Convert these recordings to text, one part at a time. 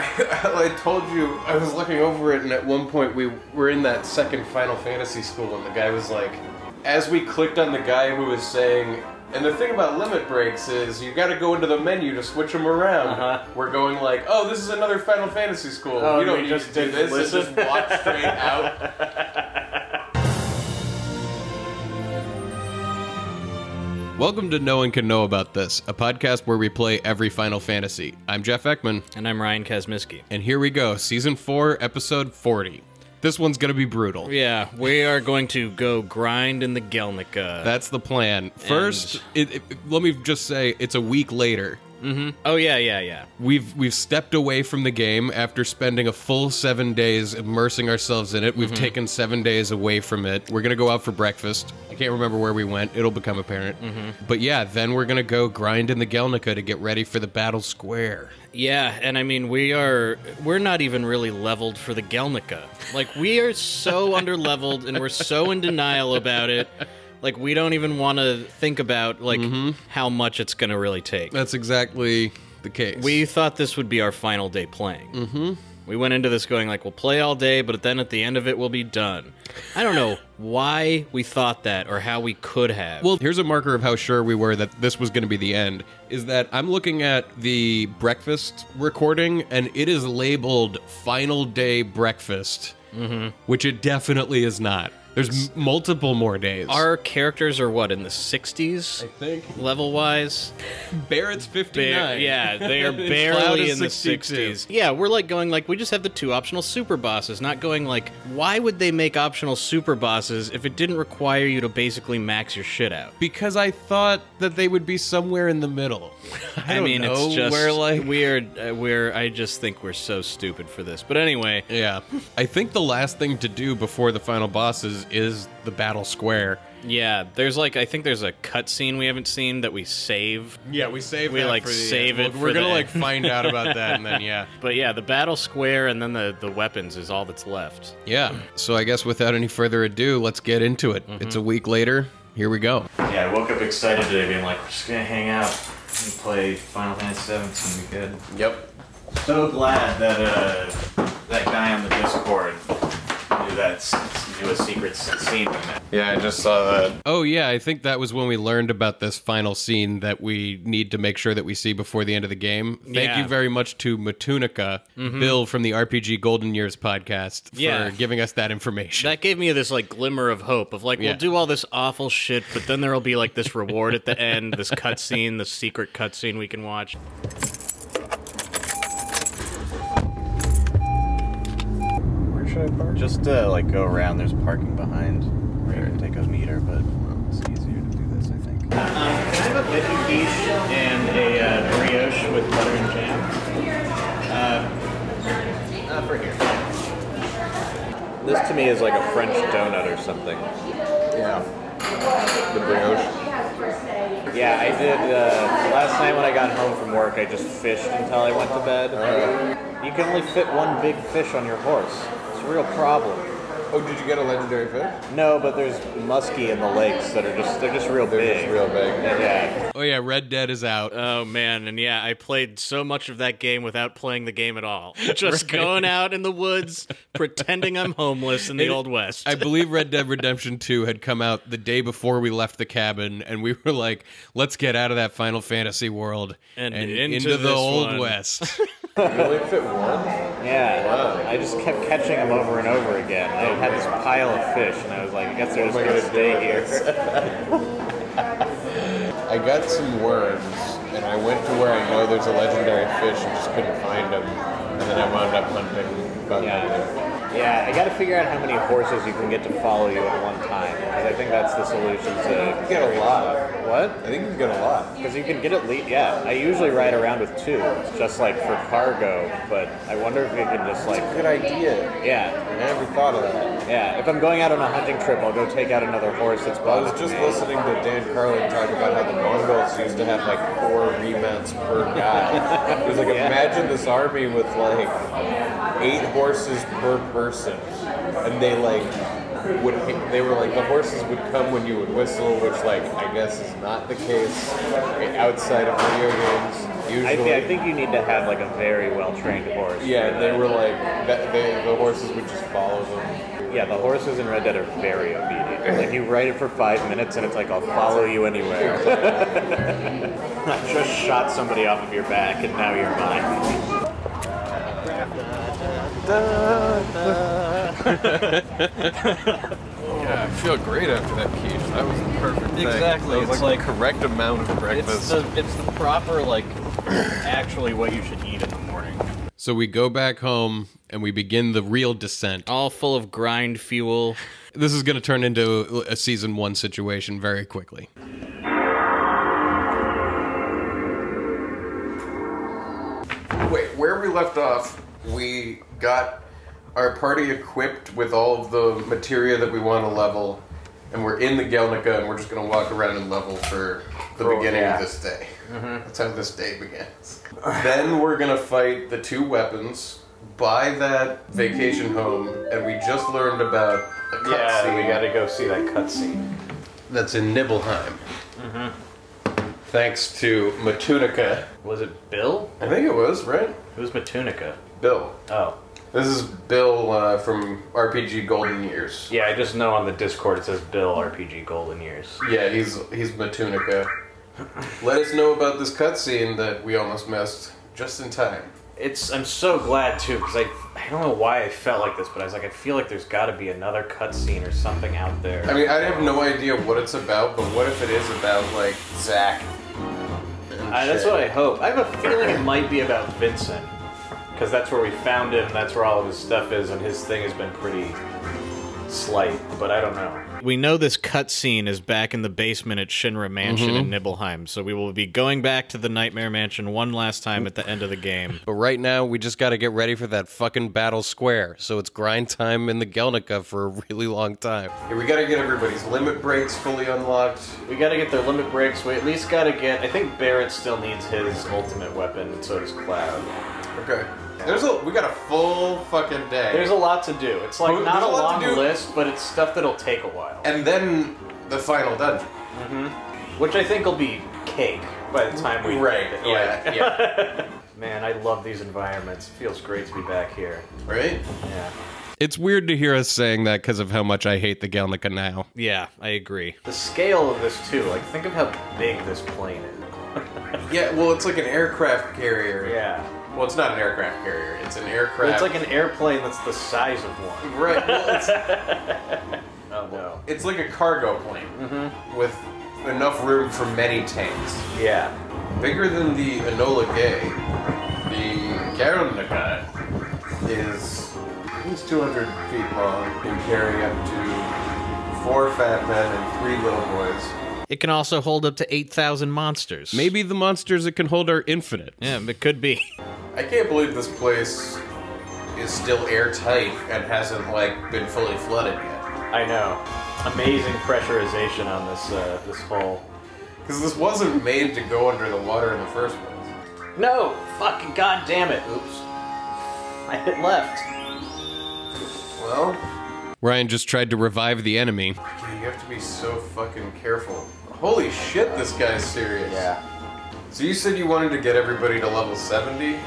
I told you I was looking over it, and at one point we were in that second Final Fantasy school, and the guy was like, as we clicked on the guy who was saying. And the thing about limit breaks is you got to go into the menu to switch them around. Uh-huh. We're going like, oh, this is another Final Fantasy school. Oh, you don't need just to do this. listen. Just walk straight out. Welcome to No One Can Know About This, a podcast where we play every Final Fantasy. I'm Jeff Ekman, And I'm Ryan Kazmiski. and here we go, Season 4, Episode 40. This one's gonna be brutal. Yeah, we are going to go grind in the Gelnika. That's the plan. First, it, it- let me just say, it's a week later. Mm-hmm. oh yeah, yeah, yeah. We've we've stepped away from the game after spending a full seven days immersing ourselves in it. We've mm-hmm. taken seven days away from it. We're gonna go out for breakfast. I can't remember where we went. It'll become apparent. Mm-hmm. But yeah, then we're gonna go grind in the Gelnika to get ready for the battle square. Yeah, and I mean we are we're not even really leveled for the Gelnika. Like we are so underleveled and we're so in denial about it. Like we don't even want to think about like how much it's going to really take. That's exactly the case. We thought this would be our final day playing. Mm-hmm. We went into this going like we'll play all day, but then at the end of it we'll be done. I don't know why we thought that or how we could have. Well, here's a marker of how sure we were that this was going to be the end. Is that I'm looking at the breakfast recording, and it is labeled "Final Day Breakfast," which it definitely is not. There's m- multiple more days. our characters are what in the 60s I think level wise. Barret's 59. yeah, they are barely in the 60s. Yeah, we're like going like we just have the two optional super bosses, not going like why would they make optional super bosses if it didn't require you to basically max your shit out? Because I thought that they would be somewhere in the middle. I, I, mean, know it's just where like we're uh, we're. I just think we're so stupid for this. But anyway, Yeah, I think the last thing to do before the final bosses is the battle square. yeah, there's like I think there's a cutscene we haven't seen that we save. Yeah, we save. We, that like, for the save end. it We're for gonna the- like find out about that, and then yeah, But yeah, the battle square and then the the weapons is all that's left. yeah. So I guess without any further ado, let's get into it. It's a week later. Here we go. Yeah, I woke up excited today, being like, we're just gonna hang out and play Final Fantasy VII. It's gonna be good. Yep. So glad that uh, that guy on the Discord knew that s- knew a secret scene. Yeah, I just saw that. Oh yeah, I think that was when we learned about this final scene that we need to make sure that we see before the end of the game. Thank Yeah. you very much to Matunica, mm-hmm. Bill from the RPG Golden Years podcast, for Yeah. giving us that information. That gave me this like glimmer of hope of like Yeah. we'll do all this awful shit, but then there'll be like this reward at the end, this cutscene, this secret cutscene we can watch. Should I park? Just uh, like go around. There's parking behind where you can take a meter, but it's easier to do this, I think. Um, can I have a veggie quiche and a uh, brioche with butter and jam? Uh, uh, for here. This to me is like a French donut or something. Yeah. The brioche. Yeah, I did. Uh, last night when I got home from work, I just fished until I went to bed. You can only fit one big fish on your horse. It's a real problem. Oh, did you get a legendary fish? No, but there's muskie in the lakes that are just they're just real They're big. just real big. Yeah. oh yeah, Red Dead is out. Oh man, and yeah, I played so much of that game without playing the game at all. Just going out in the woods, pretending I'm homeless in the It- old west. I believe Red Dead Redemption 2 had come out the day before we left the cabin, and we were like, let's get out of that Final Fantasy world And and, into into, the Old one. West. You only fit one? Yeah. I just kept catching them over and over again. I had this pile of fish, and I was like, I guess they're just gonna stay here. I got some worms, and I went to where I know there's a legendary fish and just couldn't find them. And then I wound up hunting. Yeah. Yeah, I gotta figure out how many horses you can get to follow you at one time, because I think that's the solution to You get a lot. What? I think you can get a lot. Because you can get at least, yeah. I usually ride around with two, just like for cargo, but I wonder if you can just like, a Good idea. yeah, I never thought of that. yeah. If I'm going out on a hunting trip, I'll go take out another horse that's I was just me. listening to Dan Carlin talk about how the Mongols used to have like four remounts per guy. It was like Yeah. imagine this army with like eight horses per person, and they like would they were like the horses would come when you would whistle, which like I guess is not the case outside of video games. Usually, I, thi- I think you need to have like a very well trained horse. yeah, they were like they, the horses would just follow them. Yeah, the horses in Red Dead are very obedient. Like you ride it for five minutes and it's like I'll follow you anywhere. I just shot somebody off of your back and now you're mine. Yeah, I feel great after that quiche. That was the perfect thing. Exactly, That was it's like, like- the correct amount of It's breakfast. the it's the proper like actually what you should eat in the morning. So we go back home and we begin the real descent. All full of grind fuel. This is going to turn into a season one situation very quickly. Wait, where we left off, we got our party equipped with all of the materia that we want to level, and we're in the Gelnika, and we're just going to walk around and level for the Oh, beginning yeah. of this day. Mm-hmm. That's how this day begins. then we're going to fight the two weapons, buy that vacation home, and we just learned about a cutscene Yeah, scene. we got to go see that cutscene. that's in Nibelheim. Mm-hmm. Thanks to Matunica. Was it Bill? I think it was, right? Who's Matunica? Bill. Oh. This is Bill uh, from RPG Golden Years. Yeah, I just know on the Discord it says Bill RPG Golden Years. Yeah, he's he's Matunica. Let us know about this cutscene that we almost missed just in time. It's I'm so glad too because I I don't know why I felt like this, but I was like I feel like there's got to be another cutscene or something out there. I mean, I have no idea what it's about, but what if it is about like Zack? I, that's what I hope. I have a feeling it might be about Vincent because that's where we found him. That's where all of his stuff is, and his thing has been pretty slight. But I don't know. We know this cutscene is back in the basement at Shinra Mansion in mm-hmm. Nibelheim, so we will be going back to the Nightmare Mansion one last time at the end of the game. But right now, we just got to get ready for that fucking battle square. So it's grind time in the Gelnika for a really long time. Yeah, we got to get everybody's limit breaks fully unlocked. We got to get their limit breaks. We at least got to get. I think Barret still needs his ultimate weapon, and so does Cloud. Okay. There's a we got a full fucking day. There's a lot to do. It's like There's not a a lot to long do. list, but it's stuff that'll take a while. and then the final dungeon. Mm-hmm. Which I think will be cake by the time we Right, like- yeah, yeah. Man, I love these environments. It feels great to be back here. Right? Yeah. It's weird to hear us saying that because of how much I hate the Gelnika now. Yeah, I agree. The scale of this too. Like, think of how big this plane is. Yeah, well, it's like an aircraft carrier. Yeah. Well, it's not an aircraft carrier. It's an aircraft. It's like an airplane that's the size of one. right. Well, it's, Oh no. it's like a cargo plane mm-hmm. with enough room for many tanks. Yeah. Bigger than the Enola Gay, the Gelnica is at least 200 feet long and carry up to four fat men and three little boys. It can also hold up to 8,000 monsters. Maybe the monsters it can hold are infinite. Yeah, it could be. I can't believe this place is still airtight and hasn't like been fully flooded yet. I know. Amazing pressurization on this uh, this hole. Because this wasn't made to go under the water in the first place. No! Fucking god damn it! Oops. I hit left. Well, Ryan just tried to revive the enemy. yeah, you have to be so fucking careful. Holy shit, this guy's serious. Yeah. So you said you wanted to get everybody to level 70?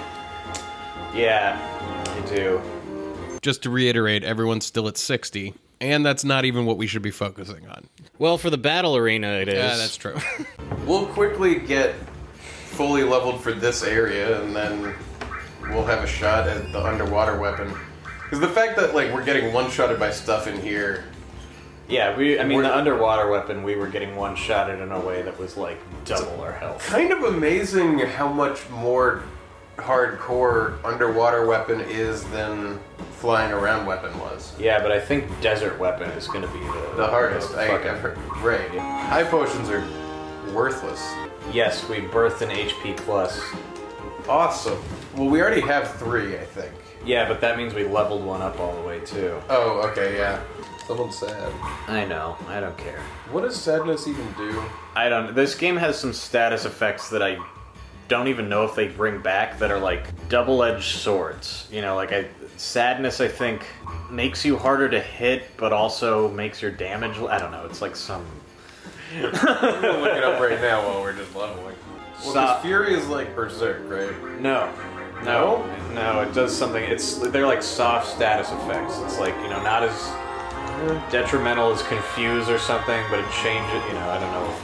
Yeah, I do. Just to reiterate, everyone's still at 60. And that's not even what we should be focusing on. Well, for the battle arena, it is. Yeah, that's true. we'll quickly get fully leveled for this area, and then we'll have a shot at the underwater weapon. Because the fact that like we're getting one-shotted by stuff in here, Yeah, we. I mean, We're- the underwater weapon, we were getting one shotted in a way that was like double our health. kind of amazing how much more hardcore underwater weapon is than flying around weapon was. Yeah, but I think desert weapon is going to be the The hardest. the I, I've heard. Right. High potions are worthless. Yes, we birthed an HP plus. Awesome. Well, we already have three, I think. Yeah, but that means we leveled one up all the way too. Oh, okay, yeah. Someone's sad. I know. I don't care. What does sadness even do? I don't. This game has some status effects that I don't even know if they bring back that are like double-edged swords. You know, like I, sadness I think makes you harder to hit, but also makes your damage. I don't know. It's like some. I'm gonna look it up right now while we're just leveling. Well, Stop. because Fury is like Berserk, right? No. No, no, it does something. It's they're like soft status effects. It's like you know not as detrimental as confuse or something, but it changes. You know, I don't know.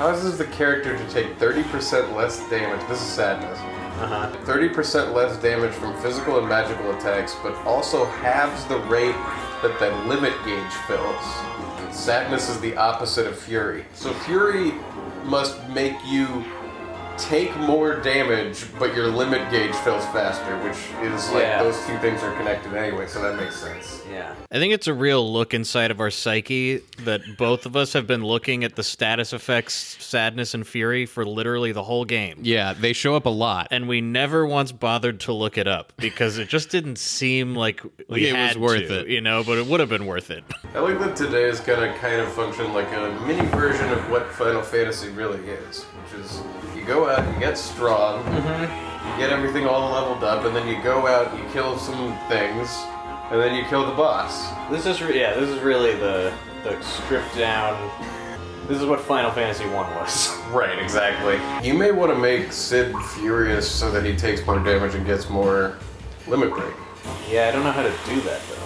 Causes the character to take 30% less damage. This is sadness. Uh huh. 30% less damage from physical and magical attacks, but also halves the rate that the limit gauge fills. Sadness is the opposite of Fury. So Fury must make you take more damage, but your limit gauge fills faster, which is like Yeah. those two things are connected anyway, so that makes sense. Yeah. I think it's a real look inside of our psyche that both of us have been looking at the status effects, sadness, and fury for literally the whole game. Yeah, they show up a lot. And we never once bothered to look it up because it just didn't seem like we It was worth to, it. you know, but it would have been worth it. I like that today is gonna kind of function like a mini version of what Final Fantasy really is, which is you go out, you get strong, mm-hmm. you get everything all leveled up, and then you go out, you kill some things, and then you kill the boss. This is yeah. This is really the the stripped down. This is what Final Fantasy One was. Right, exactly. You may want to make Cid furious so that he takes more damage and gets more limit break. yeah, I don't know how to do that though.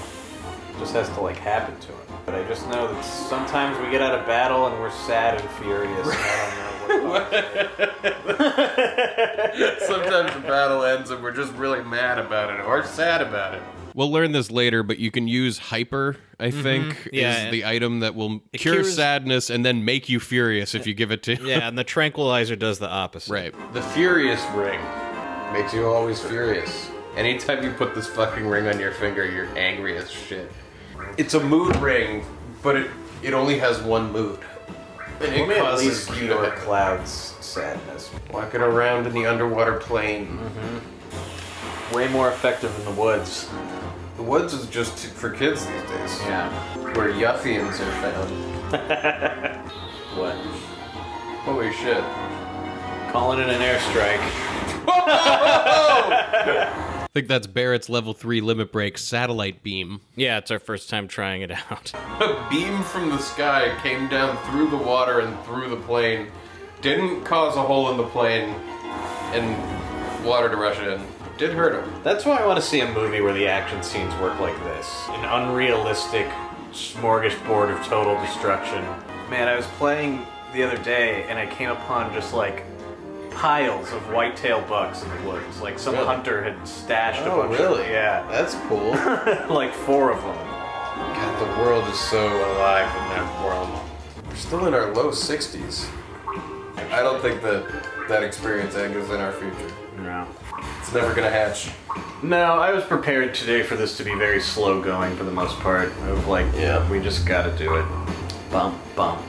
It just has to like happen to him. But I just know that sometimes we get out of battle and we're sad and furious. And I don't know. Sometimes the battle ends and we're just really mad about it or sad about it. We'll learn this later, but you can use hyper, I mm-hmm. think, Yeah. is the item that will cure cures- sadness and then make you furious if you give it to yeah, and the tranquilizer does the opposite. Right. The Furious Ring makes you always furious. Anytime you put this fucking ring on your finger, you're angry as shit. It's a mood ring, but it it only has one mood. And it Let at causes least you cure to Cloud's sadness. walking around in the underwater plane. Mm-hmm. Way more effective in the woods. The woods is just for kids these days. Yeah. Where Yuffians are found. What? Holy shit. Calling it an airstrike. I think that's Barret's level 3 limit break satellite beam. Yeah, it's our first time trying it out. A beam from the sky came down through the water and through the plane. Didn't cause a hole in the plane and water to rush in. Did hurt him. That's why I want to see a movie where the action scenes work like this. An unrealistic smorgasbord of total destruction. Man, I was playing the other day and I came upon just like piles of whitetail bucks in the woods. Like some Really? hunter had stashed a Oh, bunch really? of Yeah. That's cool. like four of them. God, the world is so alive in that world. We're still in our low 60s. I don't think that that experience is in our future. No. It's never gonna hatch. No, I was prepared today for this to be very slow going for the most part. Of like, Yeah. we just gotta do it. Bump, bump.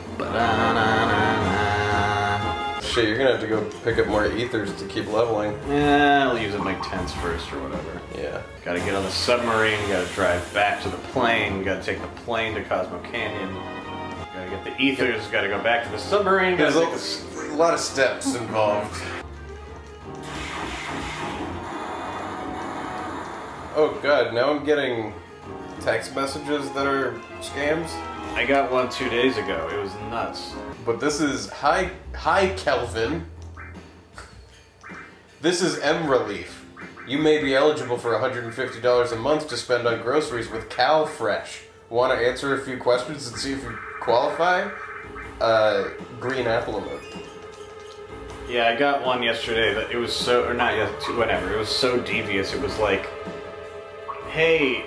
Shit, you're gonna have to go pick up more ethers to keep leveling. Yeah, I'll use up my tents first or whatever. Yeah. Gotta get on the submarine, gotta drive back to the plane, gotta take the plane to Cosmo Canyon, gotta get the ethers, gotta go back to the submarine, gotta There's take the... s- a, a lot of steps involved. Oh god, now I'm getting text messages that are scams. I got one two days ago, it was nuts. But this is hi hi Kelvin. This is M Relief. You may be eligible for $150 a month to spend on groceries with CalFresh. Want to answer a few questions and see if you qualify? Uh, green apple emoji. Yeah, I got one yesterday that it was so, or not yet, whatever, it was so devious, it was like, hey,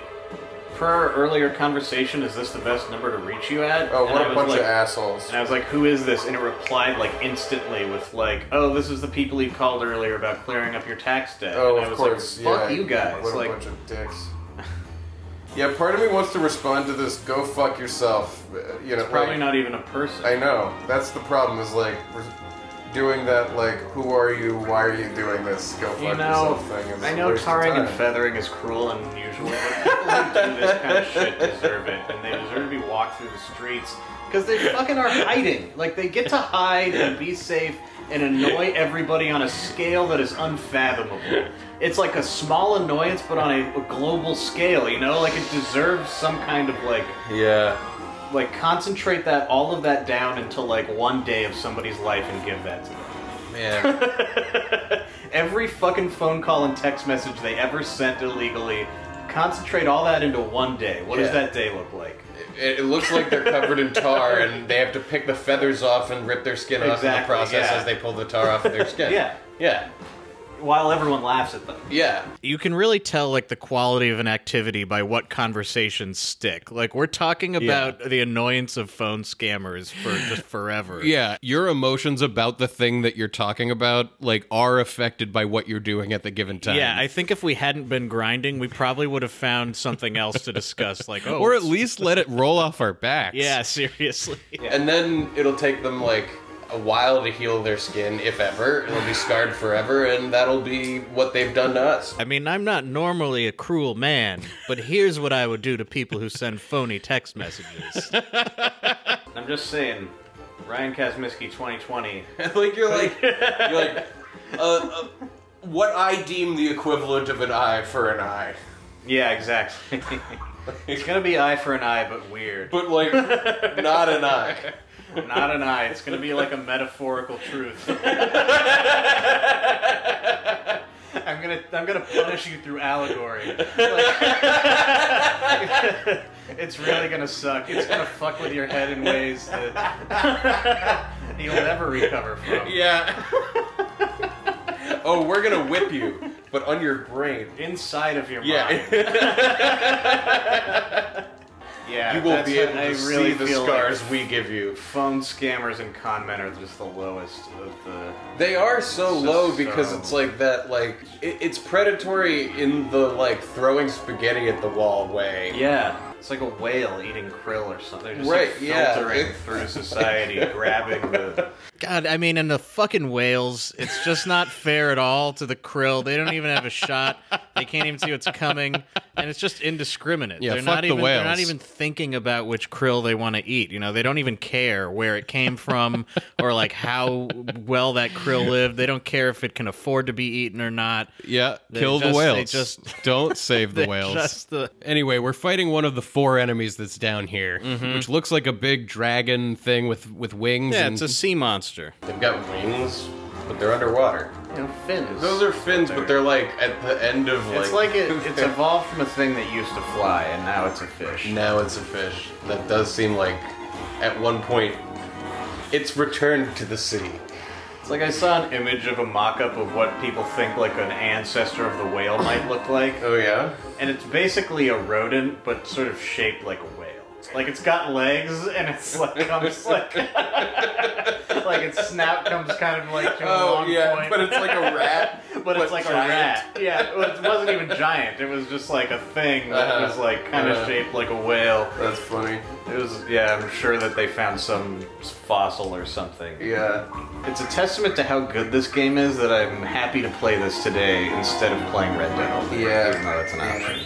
per our earlier conversation, is this the best number to reach you at? Oh, And what I a bunch like- of assholes. And I was like, who is this? And it replied like instantly with like, oh, this is the people you called earlier about clearing up your tax debt. Oh, and I of was course. like, fuck yeah. you guys. What a bunch of dicks. Yeah, part of me wants to respond to this. Go fuck yourself. You know, probably like, not even a person. I know. That's the problem. Is like, doing that like who are you? Why are you doing this? Go fuck You know, yourself thing. is I know tarring and feathering is cruel and unusual, but people who do this kind of shit deserve it, and they deserve to be walked through the streets because they fucking are hiding. Like they get to hide and be safe and annoy everybody on a scale that is unfathomable. It's like a small annoyance, but on a, a global scale. You know, like it deserves some kind of like Yeah. Like concentrate that all of that down into like one day of somebody's life and give that to them. Yeah. Every fucking phone call and text message they ever sent illegally, concentrate all that into one day. What does that day look like? It, it looks like they're covered in tar and they have to pick the feathers off and rip their skin off in the process yeah. as they pull the tar off of their skin. Yeah. Yeah. While everyone laughs at them. Yeah. You can really tell like the quality of an activity by what conversations stick. Like we're talking about the annoyance of phone scammers for just forever. Yeah, your emotions about the thing that you're talking about like are affected by what you're doing at the given time. Yeah, I think if we hadn't been grinding, we probably would have found something else to discuss. Like, oh, or at least let it roll off our backs. yeah, seriously. And then it'll take them like a while to heal their skin, if ever. It'll be scarred forever, and that'll be what they've done to us. I mean, I'm not normally a cruel man, but here's what I would do to people who send phony text messages. I'm just saying, Ryan Kazmiski 2020. like you're like you're like uh, uh, what I deem the equivalent of an eye for an eye, Yeah, exactly. it's gonna be eye for an eye, but weird. but like not an eye. Not an eye. It's gonna be like a metaphorical truth. I'm gonna I'm gonna punish you through allegory. Like- it's really gonna suck. It's gonna fuck with your head in ways that you'll never recover from. Yeah. oh, we're gonna whip you, but on your brain. Inside of your mind. Yeah. Yeah, you will be able to really see the scars Like we give you. phone scammers and con men are just the lowest of the. They are so low because so- it's like that, like it, it's predatory in the like throwing spaghetti at the wall way. Yeah, it's like a whale eating krill or something. They're just Right, like, yeah. filtering It- through society, grabbing the. God, I mean, and the fucking whales, it's just not fair at all to the krill. They don't even have a shot. They can't even see what's coming, and it's just indiscriminate. Yeah, they're fuck not the even they're not even thinking about which krill they want to eat. You know, they don't even care where it came from or like how well that krill lived. They don't care if it can afford to be eaten or not. Yeah, They kill the just- they whales. just- Don't save the whales. Just the Anyway, we're fighting one of the four enemies that's down here, Mm-hmm. which looks like a big dragon thing with with wings. yeah, and it's a sea monster. They've got wings, but they're underwater. You know, fins. Those are fins, but they're like at the end of like. It's like it, it's evolved from a thing that used to fly, and now it's a fish. now it's a fish. That does seem like, at one point, it's returned to the sea. It's like I saw an image of a mock-up of what people think like an ancestor of the whale might look like, Oh yeah. and it's basically a rodent, but sort of shaped like. Like it's got legs, and it's like comes like like its snout comes kind of like to a Oh long yeah, point. but it's like a rat. but it's like giant. a rat. Yeah, well, it wasn't even giant. It was just like a thing that Uh-huh. was like kind of Uh-huh. shaped like a whale. That's funny. It was yeah. I'm sure that they found some fossil or something. Yeah. It's a testament to how good this game is that I'm happy to play this today instead of playing Red Dead. Yeah. even though it's an option.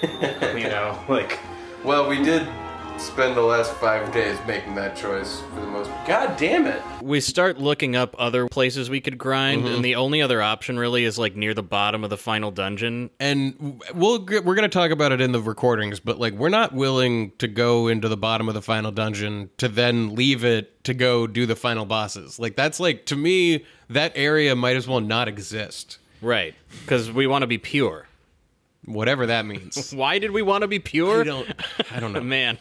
you know, like Well, we did spend the last five days making that choice for the most. God damn it! We start looking up other places we could grind, Mm-hmm. and the only other option really is like near the bottom of the final dungeon. and we'll we're going to talk about it in the recordings, but like we're not willing to go into the bottom of the final dungeon to then leave it to go do the final bosses. Like that's like to me that area might as well not exist. Right. Because we want to be pure. Whatever that means. Why did we want to be pure? I don't I don't know. Man.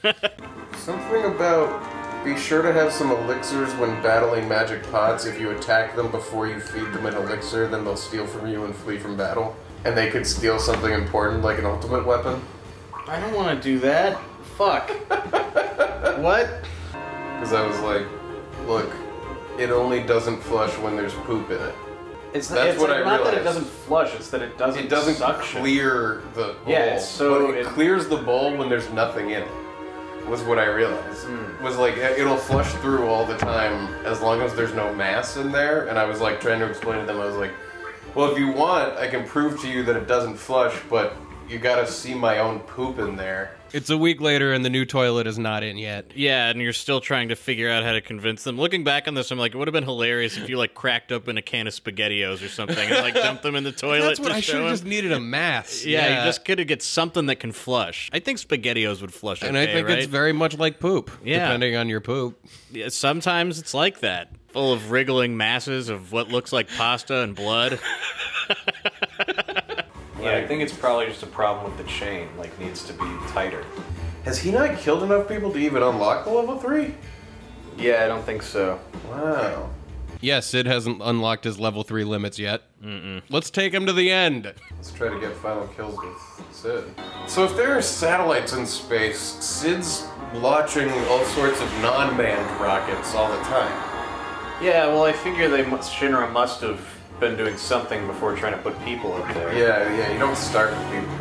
Something about be sure to have some elixirs when battling magic pots. If you attack them before you feed them an elixir, then they'll steal from you and flee from battle. And they could steal something important like an ultimate weapon. I don't want to do that. Fuck. what? Because I was like, look, it only doesn't flush when there's poop in it. It's, That's it's what like I not that it realized. doesn't flush. It's that it doesn't. It doesn't suction. clear the bowl. Yeah, it's so but it, it- clears the bowl when there's nothing in it. Was what I realized. Hmm. Was like it'll flush through all the time as long as there's no mass in there. And I was like trying to explain to them. I was like, well, if you want, I can prove to you that it doesn't flush, but you gotta see my own poop in there. It's a week later and the new toilet is not in yet. Yeah, and you're still trying to figure out how to convince them. Looking back on this, I'm like, it would have been hilarious if you like cracked open a can of SpaghettiOs or something and like dumped them in the toilet. That's what to I should have just needed a mass. Yeah, you just could have get something that can flush. I think SpaghettiOs would flush. And I think right? it's very much like poop, Yeah. depending on your poop. Yeah, sometimes it's like that, full of wriggling masses of what looks like pasta and blood. Yeah, I think it's probably just a problem with the chain. Like, needs to be tighter. Has he not killed enough people to even unlock the level three? Yeah, I don't think so. Wow. Yeah, Cid hasn't unlocked his level 3 limits yet. Mm-mm. Let's take him to the end. Let's try to get final kills with Cid. So if there are satellites in space, Cid's launching all sorts of non-manned rockets all the time. Yeah, well, I figure they must, Shinra must have been doing something before trying to put people up there. Yeah, yeah, you don't start with people.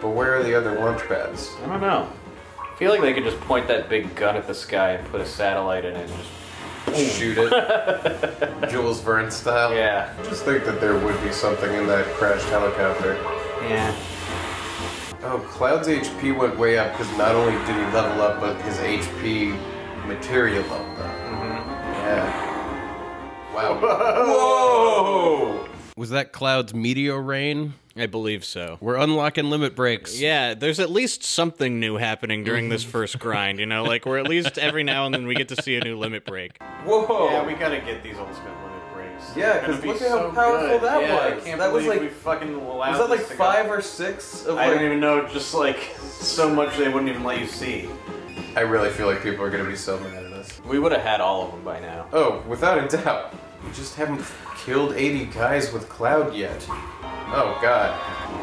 But where are the other launch pads? I don't know. I feel like they could just point that big gun at the sky and put a satellite in it and just. Shoot it. Jules Verne style. Yeah. I just think that there would be something in that crashed helicopter. Yeah. Oh, Cloud's HP went way up because not only did he level up, but his HP materia leveled up. Mm-hmm. Yeah. Wow. Whoa! Was that Cloud's meteor rain? I believe so. We're unlocking limit breaks. Yeah, there's at least something new happening during this first grind, you know? Like, we're at least every now and then we get to see a new limit break. Whoa! Yeah, we gotta get these ultimate limit breaks. Yeah, They're 'cause be look at how powerful good. that yeah, was. I can't That was like- we fucking allowed was that like this go. five or six of I like? don't even know. Just like so much they wouldn't even let you see. I really feel like people are gonna be so mad at us. We would have had all of them by now. Oh, without a doubt. We just haven't killed 80 guys with Cloud yet. Oh god.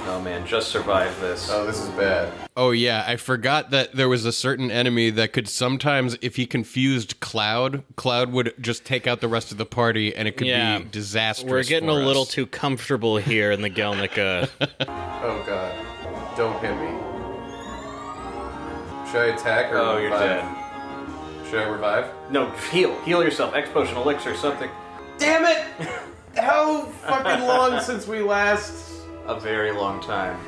Oh man, just survive this. Oh, this is bad. Oh yeah, I forgot that there was a certain enemy that could sometimes, if he confused Cloud, Cloud would just take out the rest of the party, and it could Yeah. be disastrous. We're getting a for little too comfortable here in the Gelnika. Oh god. Don't hit me. Should I attack or Oh, you're dead. Should I revive? No, heal, heal yourself. X potion, elixir, something. Damn it! How fucking long since we last? A very long time.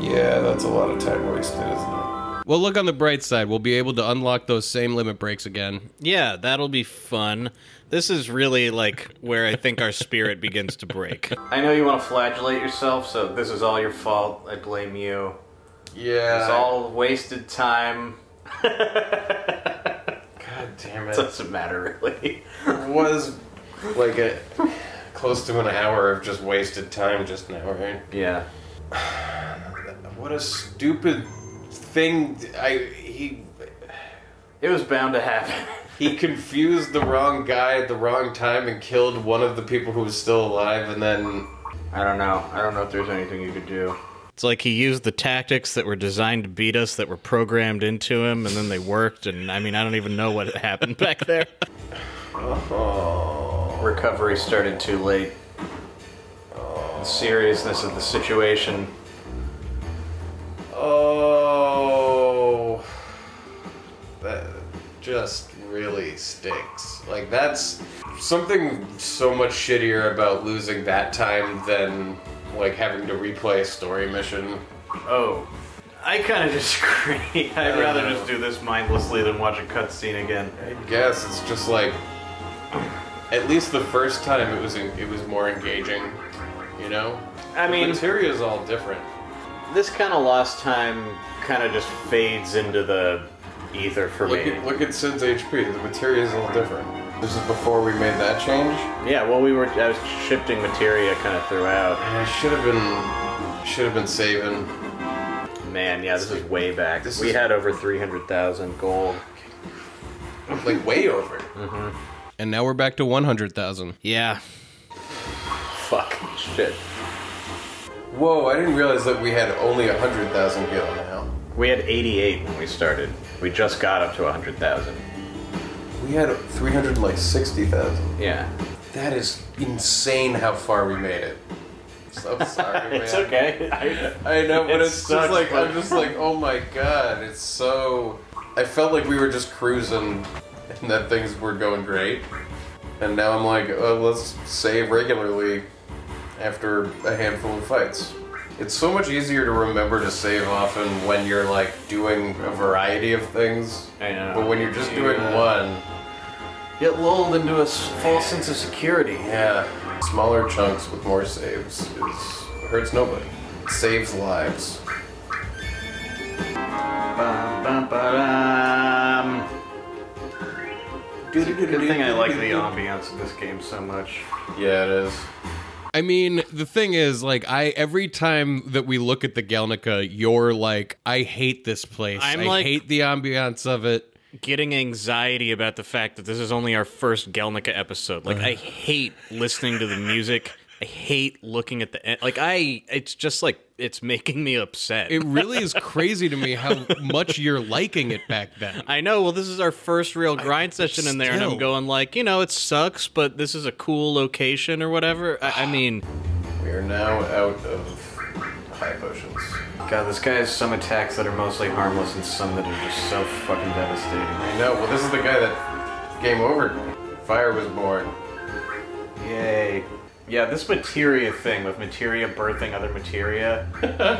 Yeah, that's a lot of time wasted, isn't it? Well, look on the bright side. We'll be able to unlock those same limit breaks again. yeah, that'll be fun. This is really like where I think our spirit begins to break. I know you want to flagellate yourself, so this is all your fault. I blame you. Yeah. It's all wasted time. God damn it. Doesn't matter really. was like a close to an hour of just wasted time just now, right? yeah. What a stupid thing. I he It was bound to happen. he confused the wrong guy at the wrong time and killed one of the people who was still alive, and then I don't know. I don't know if there's anything you could do. It's like he used the tactics that were designed to beat us, that were programmed into him, and then they worked. And I mean, I don't even know what happened back there. oh, Recovery started too late. The seriousness of the situation. oh, that just really stinks. Like that's something so much shittier about losing that time than like having to replay a story mission. Oh. I kind of disagree. I'd rather just do this mindlessly than watch a cutscene again. I guess it's just like at least the first time it was it was more engaging, you know. I mean The mean, material's all different. this kind of lost time kind of just fades into the ether for Look me. at look at Sin's HP. The materia is a little different. This is before we made that change. Yeah, well, we were. I was shifting materia kind of throughout. I should have been should have been saving. Man, yeah, this is way back. This we is- had over three hundred thousand gold. Like way over. Mm-hmm. And now we're back to 100,000. Yeah. Fuck shit. Whoa! I didn't realize that we had only a hundred thousand gil now. We had eighty-eight when we started. We just got up to hundred thousand. We had 360,000. Yeah. That is insane how far we made it. So sorry, man. It's okay. I, I know, but It it's just like but- I'm just like, oh my god, it's so. I felt like we were just cruising, and that things were going great, and now I'm like, oh, let's save regularly after a handful of fights. It's so much easier to remember to save often when you're like doing a variety of things. I know. But when you're just You, doing one, get lulled into a false sense of security. yeah, smaller chunks with more saves is hurts nobody. Saves lives. Bum, bum. Good thing I like the ambiance of this game so much. Yeah, it is. I mean, the thing is, like, I every time that we look at the Gelnika, you're like, I hate this place. I'm I like- hate the ambiance of it. Getting anxiety about the fact that this is only our first Gelnika episode. Like, I hate listening to the music. I hate looking at the end. Like, I, it's just like, it's making me upset. It really is crazy to me how much you're liking it back then. I know. Well, this is our first real grind session in there, and I'm going like, you know, it sucks, but this is a cool location or whatever. I, I mean, We are now out of high potions. God, this guy has some attacks that are mostly harmless and some that are just so fucking devastating. I know. Well, this is the guy that game over. Fire was born. Yay. Yeah, this materia thing with materia birthing other materia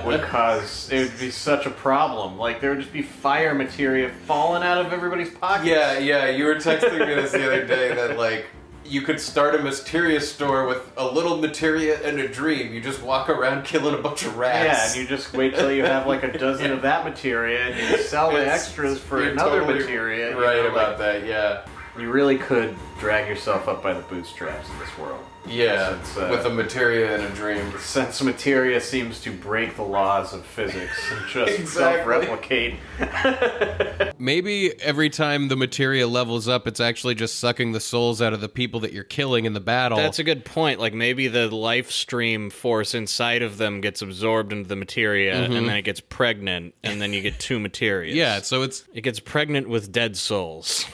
would cause it would be such a problem. Like there would just be fire materia falling out of everybody's pockets. Yeah, yeah. You were texting me this the other day that like you could start a materia store with a little materia and a dream. You just walk around killing a bunch of rats. Yeah, and you just wait till you have like a dozen of that materia and you sell the extras for another totally materia. you Right know, about like, that. Yeah. You really could drag yourself up by the bootstraps in this world. Yeah. Since, uh, with a materia and a dream. Since materia seems to break the laws of physics and just Exactly. self-replicate. Maybe every time the materia levels up, it's actually just sucking the souls out of the people that you're killing in the battle. that's a good point. Like, maybe the life stream force inside of them gets absorbed into the materia, and then it gets pregnant, and then you get two materias. yeah, so it's It gets pregnant with dead souls.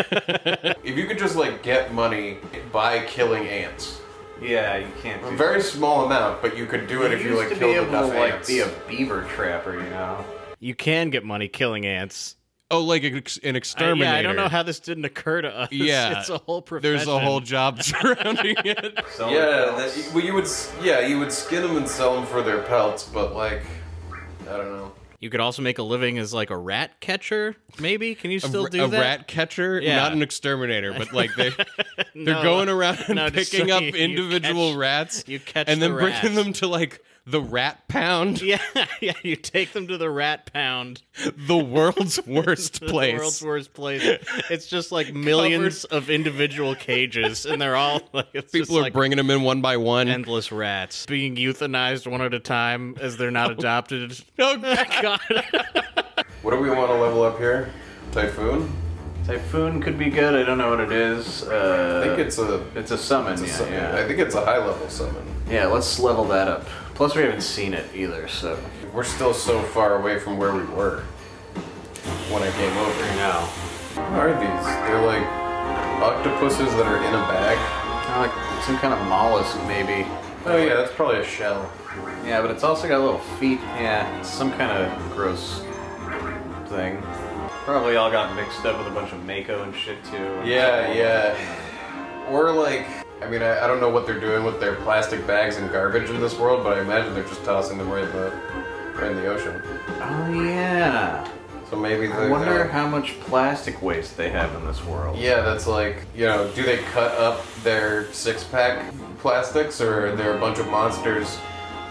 If you could just like get money by killing ants, Yeah, you can't a do very small amount, but you could do it if you used like to be killed able enough to like ants. be a beaver trapper, you know. You can get money killing ants. oh, like an ex- an I- exterminator. yeah, I don't know how this didn't occur to us. Yeah, it's a whole profession. There's a whole job surrounding it. Yeah, their that, well, you would. Yeah, you would skin them and sell them for their pelts, but like, I don't know. You could also make a living as like a rat catcher. Maybe can you still a, do a that? rat catcher, Yeah. not an exterminator, but like they they're No, going around and no, picking so up you- you individual catch- rats you catch and then the bringing them to like the rat pound, Yeah, yeah. You take them to the rat pound, the world's worst place. the place. world's worst place. It's just like millions of individual cages, and they're all like it's People just are like bringing them in one by one. endless rats being euthanized one at a time as they're not adopted. oh, God. What do we want to level up here? Typhoon? Typhoon could be good. I don't know what it is. Uh, I think it's a. it's a summon. It's a yeah, summon. yeah. I think it's a high level summon. Yeah, let's level that up. Plus, we haven't seen it either, so. We're still so far away from where we were when I came over. now. What are these? They're like octopuses that are in a bag. like some kind of mollusk, maybe. Oh yeah, that's probably a shell. Yeah, but it's also got little feet. Yeah, it's some kind of gross thing. Probably all got mixed up with a bunch of mako and shit too. Yeah, yeah. Or like, I mean, I, I don't know what they're doing with their plastic bags and garbage in this world, but I imagine they're just tossing them right in the right in the ocean. Oh yeah. So maybe they. I wonder uh, how much plastic waste they have in this world. Yeah, that's like, you know, do they cut up their six pack plastics or are there a bunch of monsters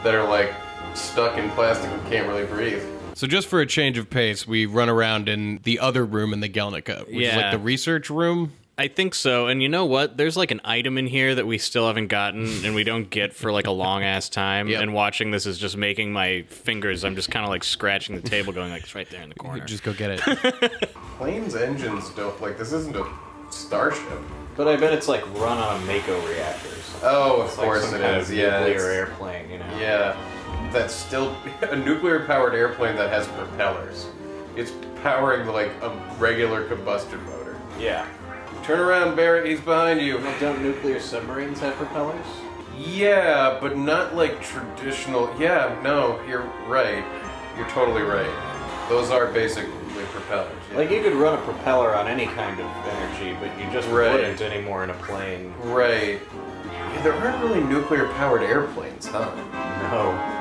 that are like stuck in plastic and can't really breathe? So just for a change of pace, we run around in the other room in the Gelnika, which is like the research room. I think so. And you know what? There's like an item in here that we still haven't gotten and we don't get for like a long ass time. Yep. And watching this is just making my fingers, I'm just kind of like scratching the table, going like, it's right there in the corner. Just go get it. Planes engines don't, like, this isn't a starship. But I bet it's like run on a mako reactor. or. Oh, of It's like course some it kind is. of Yeah, nuclear it's- airplane, you know. Yeah, that's still a nuclear powered airplane that has propellers. It's powering like a regular combustion motor. Yeah. Turn around, Barret. He's behind you. Don't nuclear submarines have propellers? Yeah, but not like traditional. Yeah, no, you're right. You're totally right. Those are basically propellers. yeah. Like you could run a propeller on any kind of energy, but you just Right. wouldn't anymore in a plane. Right. Yeah, there aren't really nuclear powered airplanes, huh? No.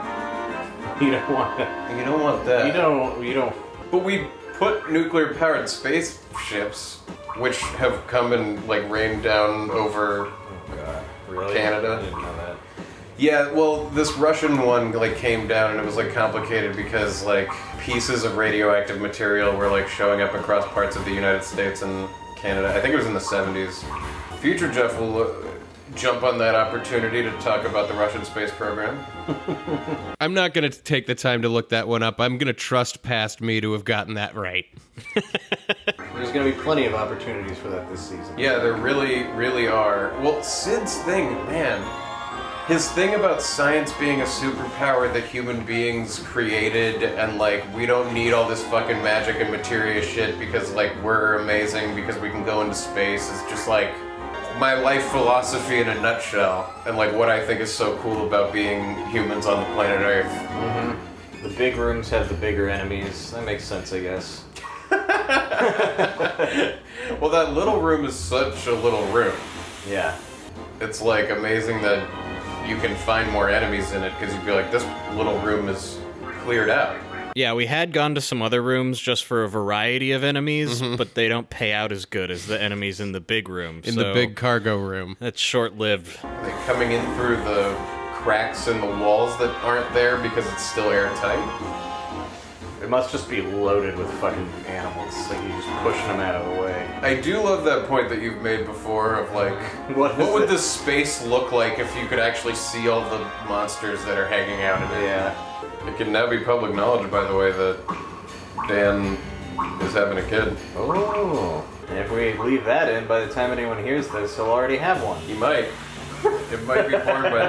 You don't want to. You don't want that. You don't. You don't. But we put nuclear powered spaceships, which have come and like rained down over. Oh God. Really? Canada. I didn't know that. Yeah, well, this Russian one like came down and it was like complicated because like pieces of radioactive material were like showing up across parts of the United States and Canada. I think it was in the 70s. Future Jeff will uh, jump on that opportunity to talk about the Russian space program. I'm not going to take the time to look that one up. I'm going to trust past me to have gotten that right. There's going to be plenty of opportunities for that this season. Yeah, there really, really are. Well, Cid's thing, man. His thing about science being a superpower that human beings created, and like, we don't need all this fucking magic and materia shit because, like, we're amazing because we can go into space is just like my life philosophy in a nutshell, and like what I think is so cool about being humans on the planet Earth. Mm-hmm. The big rooms have the bigger enemies. That makes sense, I guess. Well, that little room is such a little room. Yeah. it's like amazing that you can find more enemies in it because you'd be like, this little room is cleared out. Yeah, we had gone to some other rooms just for a variety of enemies, mm-hmm. but they don't pay out as good as the enemies in the big room. In the big cargo room. That's short lived. Like coming in through the cracks in the walls that aren't there because it's still airtight. It must just be loaded with fucking animals. Like you're just pushing them out of the way. I do love that point that you've made before of like, What what would this space look like if you could actually see all the monsters that are hanging out in it? Yeah. It can now be public knowledge, by the way, that Dan is having a kid. Oh. And if we leave that in, by the time anyone hears this, he'll already have one. He might. It might be born by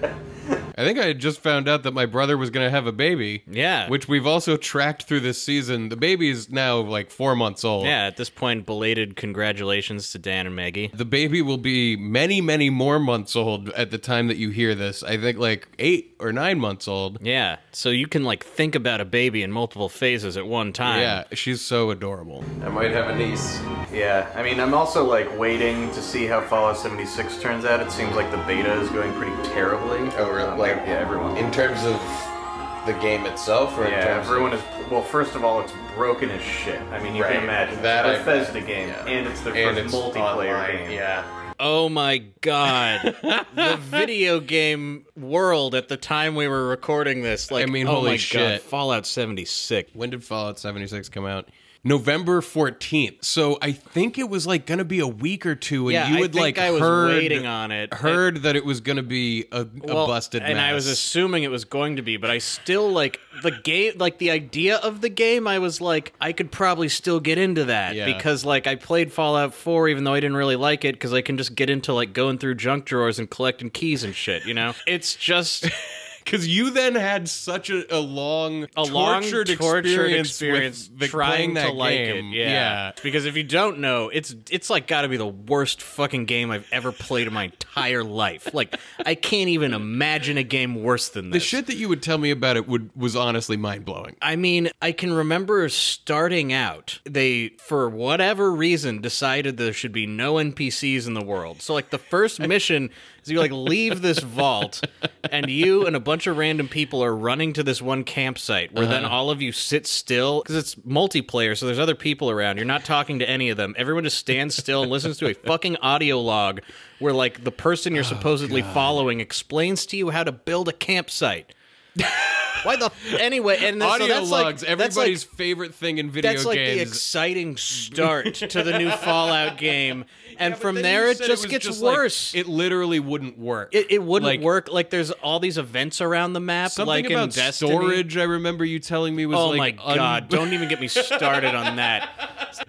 then. I think I had just found out that my brother was going to have a baby. Yeah. Which we've also tracked through this season. The baby is now like four months old. Yeah, at this point, belated congratulations to Dan and Maggie. The baby will be many, many more months old at the time that you hear this. I think like eight or nine months old. Yeah, so you can like think about a baby in multiple phases at one time. Yeah, she's so adorable. I might have a niece. Yeah, I mean, I'm also like waiting to see how Fallout 76 turns out. It seems like the beta is going pretty terribly. Oh, really? Um, Like- yeah, everyone. In terms of the game itself, or in yeah, terms everyone of... is. Well, first of all, it's broken as shit. I mean, you Right. can imagine That I- it's a Bethesda game, yeah. and it's the and first it's multiplayer online, game. Yeah. Oh my god. the video game world at the time we were recording this. Like, I mean, oh holy my shit. God, Fallout 76. When did Fallout 76 come out? November 14th. So I think it was like going to be a week or two and Yeah, you had think like I was heard waiting on it. heard that it was going to be a, a busted and mess. I was assuming it was going to be, but I still like the game, like the idea of the game. I was like, I could probably still get into that Yeah. because like I played Fallout 4, even though I didn't really like it, because I can just get into like going through junk drawers and collecting keys and shit. You know, it's just Because you then had such a, a long, a long tortured, tortured experience, experience with trying to like game. it. Yeah. because if you don't know, it's it's like got to be the worst fucking game I've ever played in my entire life. Like I can't even imagine a game worse than this. The shit that you would tell me about it would was honestly mind blowing. I mean, I can remember starting out. They, for whatever reason, decided there should be no NPCs in the world. So, like, the first mission is you like leave this vault, and you and a bunch of random people are running to this one campsite where then uh-huh. all of you sit still because it's multiplayer. So there's other people around. You're not talking to any of them. Everyone just stands still and listens to a fucking audio log where like the person you're oh, supposedly following explains to you how to build a campsite. Why the anyway? And then, so Audio that's like- logs, that's like- everybody's favorite thing in video that's like the exciting start to the new Fallout game, and But from there it just was gets just like- worse. it literally wouldn't work. it, it wouldn't like, work. Like there's all these events around the map, Something like about in Destiny. storage. I remember you telling me was Oh like my god! Don't even get me started on that.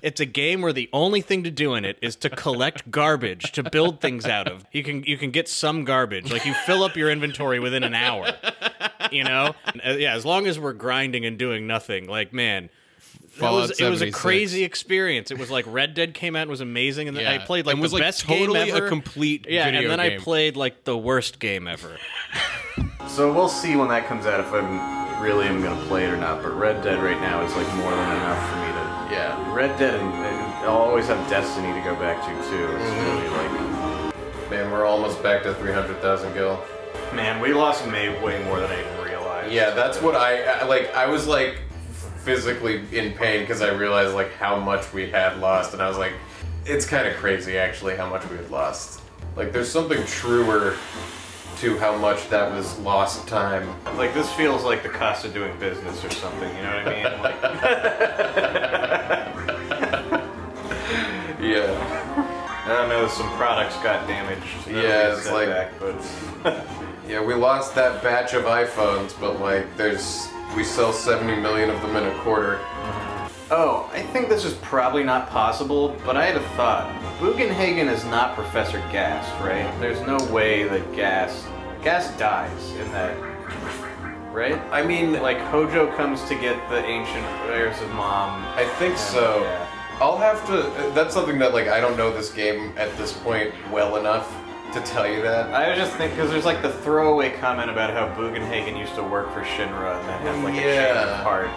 It's a game where the only thing to do in it is to collect garbage to build things out of. You can you can get some garbage, like you fill up your inventory within an hour. You know, uh, yeah. As long as we're grinding and doing nothing, like man, Fallout was, it was a crazy experience. It was like Red Dead came out and was amazing, and then I played like And the was, like, best totally game a ever. complete yeah, video and then game. I played like the worst game ever. So we'll see when that comes out if I'm really am gonna play it or not. But Red Dead right now is like more than enough for me to. Yeah. Red Dead and, and I'll always have Destiny to go back to too. It's really like, Man, we're almost back to 300,000 gil. Man, we lost May way more than I even realized. Yeah, that's what I I- like. I was like physically in pain because I realized like how much we had lost, and I was like, it's kind of crazy actually how much we had lost. Like, there's something truer to how much that was lost time. Like this feels like the cost of doing business or something. You know what I mean? Like, Yeah, I don't know. Some products got damaged. so Yeah, it's like- setback, but yeah, we lost that batch of iPhones, but like, there's we sell 70 million of them in a quarter. Oh, I think this is probably not possible, but I had a thought. Bugenhagen is not Professor Gast, right? There's no way that Gast Gast dies in that, right? I mean, Like Hojo comes to get the ancient heirs of mom. I think so. Yeah. I'll have to. That's something that like I don't know this game at this point well enough to tell you that. I was just thinking because there's like the throwaway comment about how Bugenhagen used to work for Shinra and then has like a Yeah. of heart.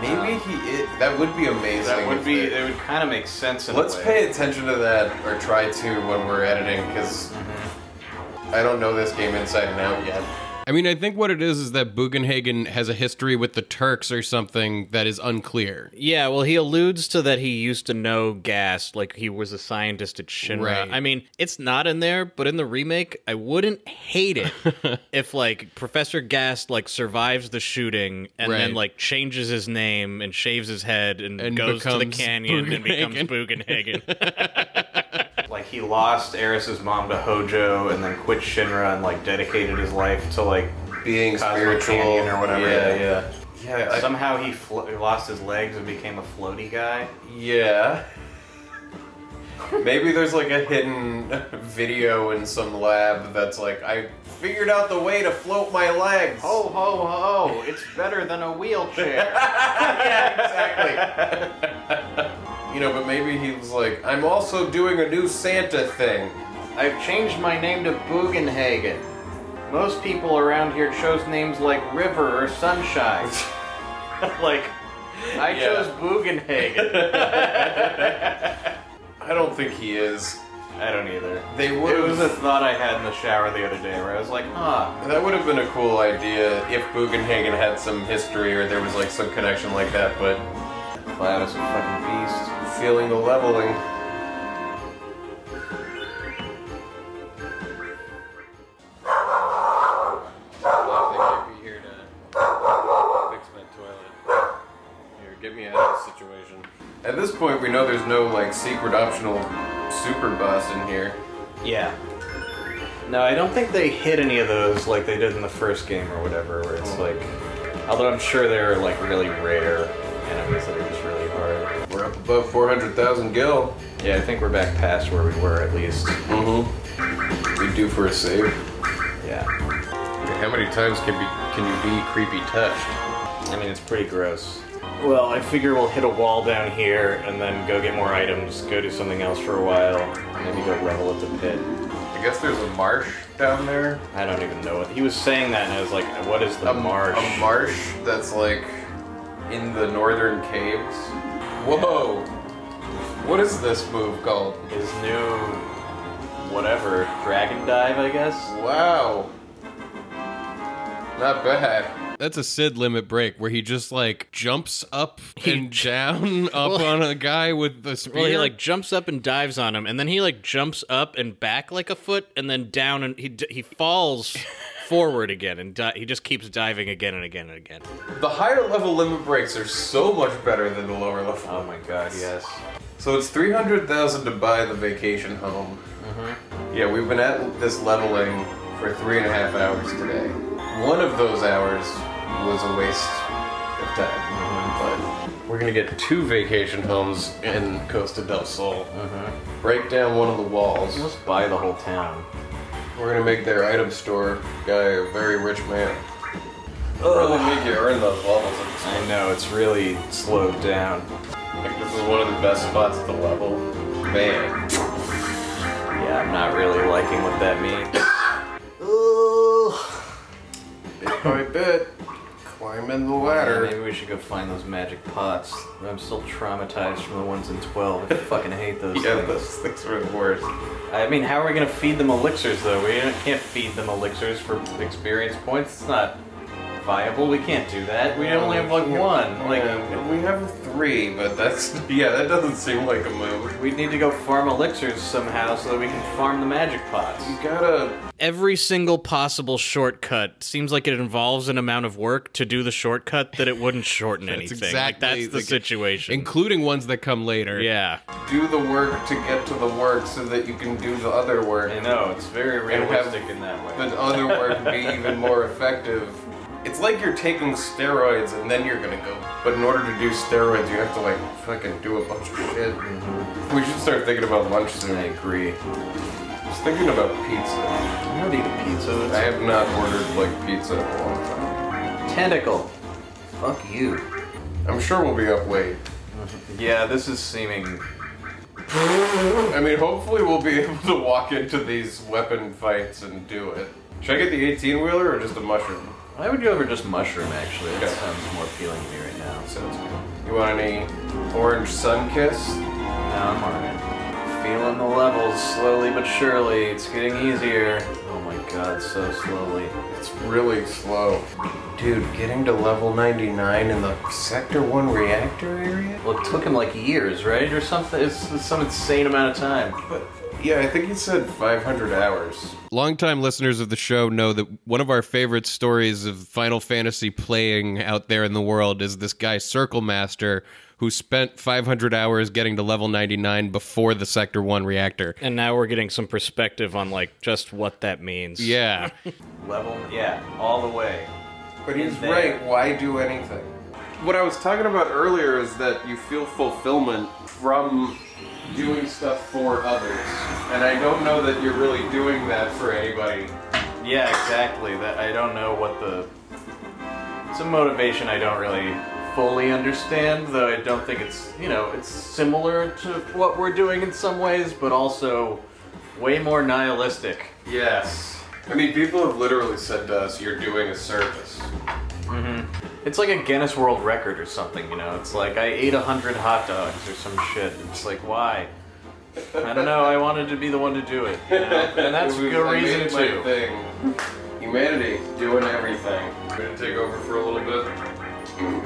Maybe um, he. Is, that would be amazing. That would be. they- It would kind of make sense. In Let's way. pay attention to that, or try to when we're editing, because mm-hmm. I don't know this game inside and out yet. I mean, I think what it is is that Bugenhagen has a history with the Turks or something that is unclear. Yeah, well, he alludes to that he used to know Gast, like he was a scientist at Shinra. Right. I mean, it's not in there, but in the remake, I wouldn't hate it if like Professor Gast like survives the shooting and then like changes his name and shaves his head and, And goes to the canyon and becomes Bugenhagen. Bugenhagen. Like he lost Aeris's mom to Hojo and then quit Shinra and like dedicated his life to like Being Cosmo spiritual Canyon or whatever. Yeah, yeah. yeah, I- Somehow he flo- lost his legs and became a floaty guy. yeah. Maybe there's like a hidden video in some lab that's like, I figured out the way to float my legs. Ho ho ho! It's better than a wheelchair. yeah, exactly. you know, but maybe he was like, I'm also doing a new Santa thing. I've changed my name to Bugenhagen. Most people around here chose names like River or Sunshine. like, I Yeah. chose Bugenhagen. I don't think he is. I don't either. They It would was a thought I had in the shower the other day where I was like, huh. That would have been a cool idea if Bugenhagen had some history or there was like some connection like that, but Cloud is a fucking beast. Feeling the leveling. here to fix my toilet. Here, get me out of this situation. At this point, we know there's no like secret optional super boss in here. Yeah. No, I don't think they hit any of those like they did in the first game or whatever, where it's oh. like. Although I'm sure they're like really rare enemies that are up above 400,000 gil. Yeah, I think we're back past where we were at least. Mm-hmm. We do for a save. Yeah. How many times can be can you be creepy touched? I mean, it's pretty gross. Well, I figure we'll hit a wall down here and then go get more items, go do something else for a while, maybe go level at the pit. I guess there's a marsh down there. I don't even know what he was saying that, and I was like, "What is the a marsh?" A marsh that's like in the northern caves. Whoa! What is this move called? His new whatever dragon dive, I guess. Wow. Not bad. That's a Cid limit break where he just like jumps up and j- down up Well- on a guy with the spear. well, he like jumps up and dives on him, and then he like jumps up and back like a foot, and then down, and he d- he falls forward again, and di- he just keeps diving again and again and again. The higher level limit breaks are so much better than the lower level. Oh my god, yes. So it's 300,000 to buy the vacation home. Mm-hmm. Yeah, we've been at this leveling for three and a half hours today. One of those hours was a waste of time. Mm-hmm. But we're gonna get two vacation homes in Costa del Sol. Mm-hmm. Break down one of the walls. Let's buy the whole town. We're gonna make their item store guy a very rich man. Oh. Really make you earn those levels. It's I know, it's really slowed down. Like this is one of the best spots to level. Man. Yeah, I'm not really liking what that means. Ooh. Bit by bit. Climbing the ladder. Maybe we should go find those magic pots. I'm still traumatized from the ones in 12. I fucking hate those Yeah, things. those things were the worst. I mean, how are we gonna feed them elixirs though? We can't feed them elixirs for experience points. It's not viable. We can't do that. We only have like one. Like Yeah, we have three, but that's yeah, that doesn't seem like a move. we need to go farm elixirs somehow so that we can farm the magic pots. You gotta Every single possible shortcut seems like it involves an amount of work to do the shortcut that it wouldn't shorten anything. like exactly that's the like- situation. including ones that come later. yeah. do the work to get to the work so that you can do the other work. I know it's very realistic in that way. the other work be even more effective. It's like you're taking steroids and then you're gonna go. But in order to do steroids, you have to like fucking do a bunch of shit. Mm-hmm. We should start thinking about lunch soon. I agree. I was thinking about pizza. I'm not eating pizza. I have not ordered like pizza in a long time. tentacle. Fuck you. I'm sure we'll be up late. Yeah, this is seeming. I mean, hopefully we'll be able to walk into these weapon fights and do it. Should I get the 18 wheeler or just a mushroom? I would go for just mushroom actually. That Okay. sounds more appealing to me right now. Sounds good. You want any orange sun kiss? No, I'm alright. Feeling the levels slowly but surely. It's getting easier. Oh my god, so slowly. It's really slow. Dude, getting to level 99 in the Sector 1 reactor area? Well, it took him like years, right, or something. It's, it's some insane amount of time. But yeah, I think he said 500 hours. Longtime listeners of the show know that one of our favorite stories of Final Fantasy playing out there in the world is this guy Circle Master who spent 500 hours getting to level 99 before the Sector 1 reactor. And now we're getting some perspective on like just what that means. Yeah. Level, yeah, all the way. But he's right, why do anything? What I was talking about earlier is that you feel fulfillment from doing stuff for others. And I don't know that you're really doing that for anybody. Yeah, exactly. That I don't know what the. It's a motivation I don't really fully understand, though I don't think it's you know it's similar to what we're doing in some ways, but also way more nihilistic. Yes. I mean, people have literally said to us, you're doing a service. Mm-hmm. It's like a Guinness World Record or something, you know. It's like I ate a hundred hot dogs or some shit. It's like why? I don't know. I wanted to be the one to do it, you know? and that's a was- good I made reason it too. thing. Humanity, doing everything. I'm gonna take over for a little bit.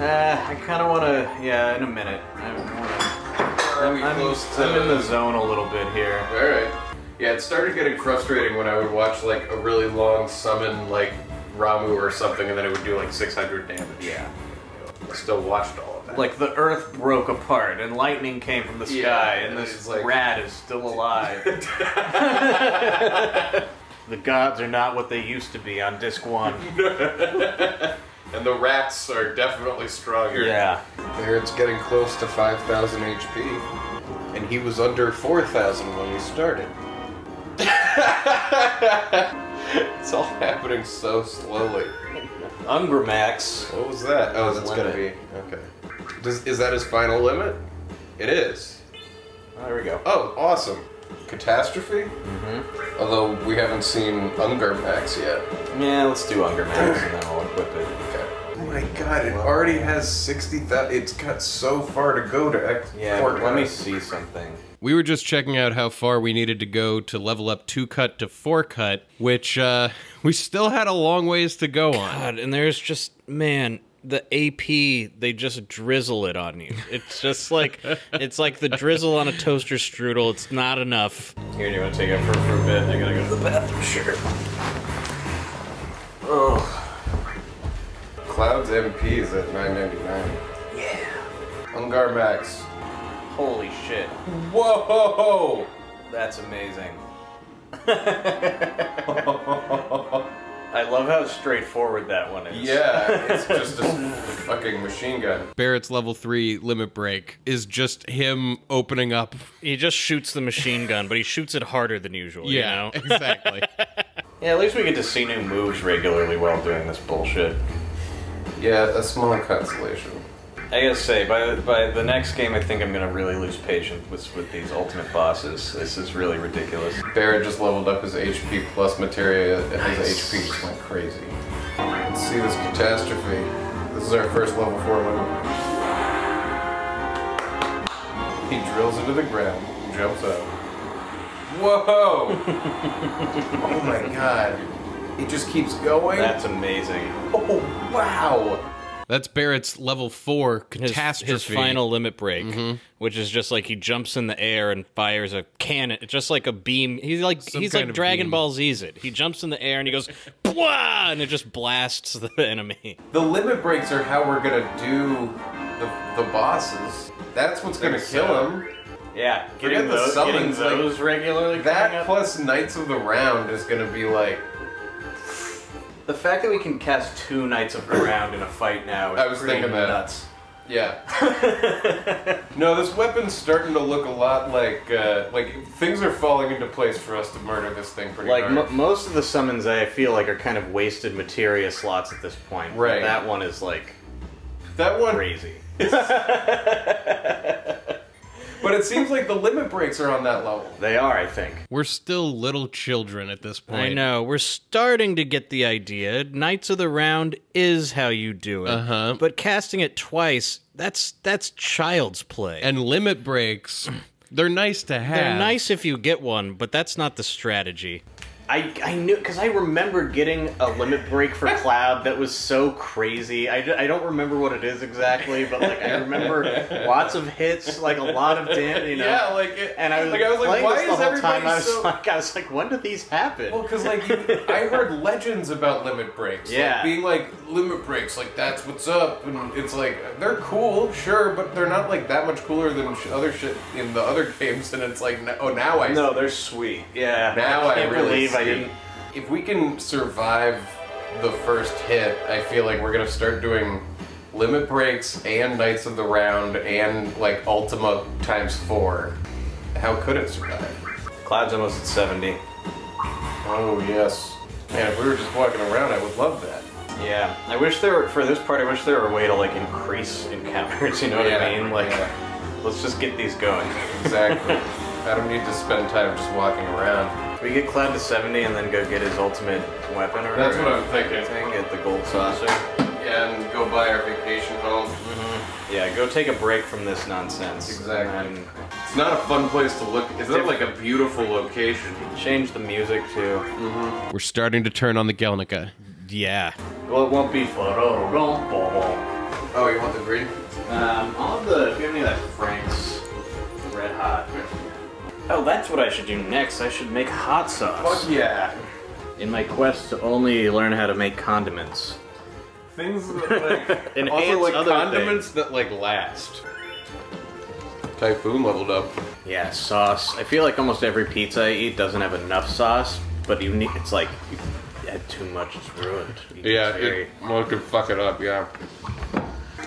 Uh, I kind of want to. Yeah, in a minute. I wanna, Are we I'm, close to? I'm in the zone a little bit here. All right. Yeah, it started getting frustrating when I would watch like a really long summon like Ramuh or something, and then it would do like 600 damage. Yeah. I still watched all of that. Like the earth broke apart and lightning came from the sky, Yeah, and and this like- rat is still alive. the gods are not what they used to be on disc one. and the rats are definitely stronger. Yeah. There, it's getting close to 5,000 HP, and he was under 4,000 when he started. it's all happening so slowly. Ungarmax. What was that? Oh, that's gonna be okay. Does, is that his final limit? It is. Oh, there we go. Oh, awesome. Catastrophe? Mm-hmm. Although we haven't seen Ungarmax yet. Yeah, let's do Ungarmax and then we'll equip it. Okay. Oh my god, it already has 60,000. It's got so far to go to X. Yeah, let me see something. We were just checking out how far we needed to go to level up 2 cut to 4 cut, which uh, we still had a long ways to go on. God, and there's just man, the AP they just drizzle it on you. It's just like it's like the drizzle on a toaster strudel. It's not enough. Here, do you want to take it for, for a bit? I gotta go to the bathroom. Sure. Oh. Cloud's MP is at 999. Yeah. Ungarmax. Holy shit. Mm-hmm. Whoa! That's amazing. I love how straightforward that one is. Yeah, it's just a fucking machine gun. Barret's level 3 limit break is just him opening up. He just shoots the machine gun, but he shoots it harder than usual. you know? exactly. Yeah, at least we get to see new moves regularly while doing this bullshit. Yeah, a smaller constellation. I gotta say, by by the next game, I think I'm gonna really lose patience with with these ultimate bosses. This is really ridiculous. Barret just leveled up his HP plus materia, and his HP just went crazy. Let's see this catastrophe. This is our first level four limit. He drills into the ground, jumps up. Whoa! oh my god. It just keeps going. That's amazing. oh wow! That's Barret's level four His, catastrophe. his final limit break, mm-hmm. which is just like he jumps in the air and fires a cannon, just like a beam. He's like Some he's like Dragon beam. Ball Z's it. He jumps in the air and he goes, Bwah! and it just blasts the enemy. The limit breaks are how we're gonna do the, the bosses. That's what's gonna kill so. him. Yeah, Forget getting the those, summons, getting like, those regularly. That up. plus Knights of the Round is gonna be like. The fact that we can cast two Knights of the Round in a fight now is I was pretty thinking that. nuts. Yeah. no, this weapon's starting to look a lot like uh, like things are falling into place for us to murder this thing pretty Like hard. mo most of the summons, I feel like are kind of wasted materia slots at this point. Right. That one is like that one, crazy. but it seems like the limit breaks are on that level. They are, I think. We're still little children at this point. I know we're starting to get the idea. Knights of the Round is how you do it, Uh-huh. but casting it twice that's that's child's play. And limit breaks, they're nice to have. they're nice if you get one, but that's not the strategy. I, I knew because I remember getting a limit break for Cloud that was so crazy. I, I don't remember what it is exactly, but like I remember lots of hits, like a lot of damage, you know. Yeah, like it, and I was, like I was like, why this is the whole everybody time. I was so? like, I was like, when do these happen? Well, because like you, I heard legends about limit breaks. Yeah. like, being like limit breaks, like that's what's up, and it's like they're cool, sure, but they're not like that much cooler than other shit in the other games. And it's like, oh, now I no, they're sweet. Yeah, Now I, can't really believe see. If we can survive the first hit, I feel like we're gonna start doing limit breaks and Knights of the Round and like Ultima times four. How could it survive? Cloud's almost at seventy. Oh yes. Man, if we were just walking around, I would love that. Yeah, I wish there were for this part. I wish there were a way to like increase encounters. You know what I mean? Like, yeah. let's just get these going. Exactly. I don't need to spend time just walking around. We get Cloud to 70 and then go get his ultimate weapon or That's what I'm thinking. Thing, get the gold saucer. Yeah, And go buy our vacation home. Yeah, go take a break from this nonsense. Exactly. And It's not a fun place to look. It's not like a beautiful location. change the music too. We're starting to turn on the Gelnika. Yeah. Well, it won't be fun. Oh, you want the green? Um, I'll have the. If you have any of that Frank's Red Hot. Oh, that's what I should do next. I should make hot sauce. Fuck yeah. In my quest to only learn how to make condiments. Things that like Enhance also like other condiments that like last. Typhoon leveled up. Yeah, sauce. I feel like almost every pizza I eat doesn't have enough sauce, but you need. It's like you add too much, it's ruined. You Yeah, it well, it could fuck it up. Yeah.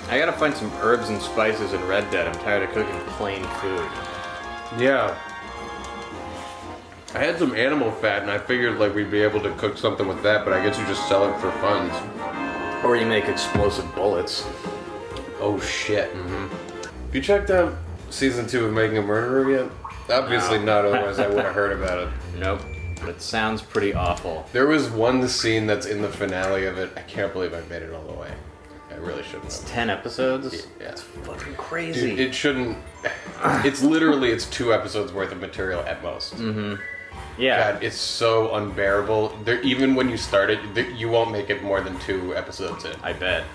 I gotta find some herbs and spices in Red Dead. I'm tired of cooking plain food. Yeah. I had some animal fat, and I figured like we'd be able to cook something with that, but I guess you just sell it for funds. Or you make explosive bullets. Oh shit. Mm-hmm. Have you checked out season two of Making a Murderer yet? Obviously No. not, otherwise I would have heard about it. Nope. But it sounds pretty awful. There was one scene that's in the finale of it. I can't believe I made it all the way. I really shouldn't have. Ten episodes? Yeah. It's fucking crazy. Dude, it shouldn't. It's literally it's two episodes worth of material at most. Yeah. God, it's so unbearable. There, even when you start it, there, you won't make it more than two episodes in. I bet.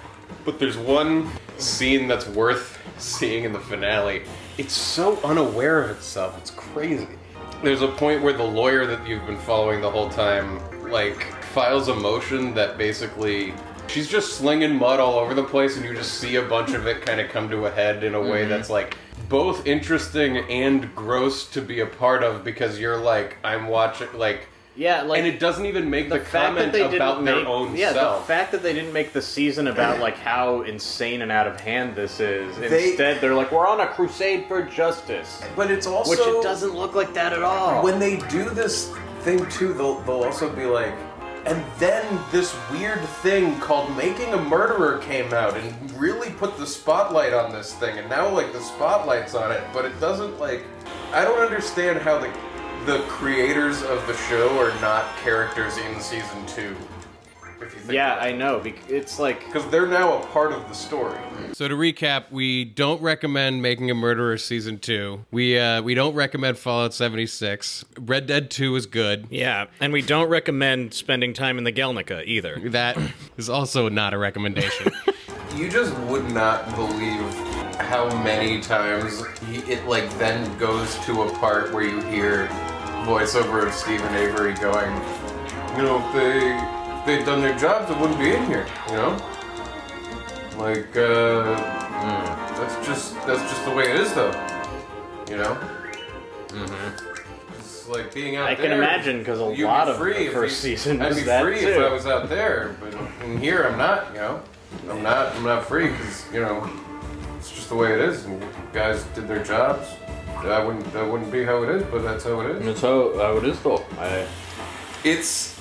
But there's one scene that's worth seeing in the finale. It's so unaware of itself. It's crazy. There's a point where the lawyer that you've been following the whole time, like, files a motion that basically she's just slinging mud all over the place, and you just see a bunch of it kind of come to a head in a way mm-hmm. that's like both interesting and gross to be a part of because you're like, I'm watching, like, Yeah, like and it doesn't even make the, the comment they about didn't their own yeah, self. the fact that they didn't make the season about like how insane and out of hand this is. They- Instead, they're like, we're on a crusade for justice, but it's also which it doesn't look like that at all. when they do this thing too, they'll they'll also be like, And then this weird thing called Making a Murderer came out and really put the spotlight on this thing. And now, like, the spotlight's on it, but it doesn't, like. I don't understand how the, the creators of the show are not characters in season two. If you think Yeah, about it. I know. It's like Because they're now a part of the story. So to recap, we don't recommend Making a Murderer season two. We uh, we don't recommend Fallout 76. Red Dead 2 is good. Yeah, and we don't recommend spending time in the Gelnika either. That is also not a recommendation. You just would not believe how many times he, it like then goes to a part where you hear voiceover of Steven Avery going, you know, if they if they'd done their jobs, they wouldn't be in here, you know. Like, uh, that's just that's just the way it is, though. You know. Mm-hmm. It's like being out I there. I can imagine because a you'd be lot of free the if first you- season I'd was be that free too. if I was out there, but in here I'm not. You know, I'm not. I'm not free because you know it's just the way it is. And guys did their jobs. That wouldn't that wouldn't be how it is, but that's how it is. That's how, how it is, though. I, It's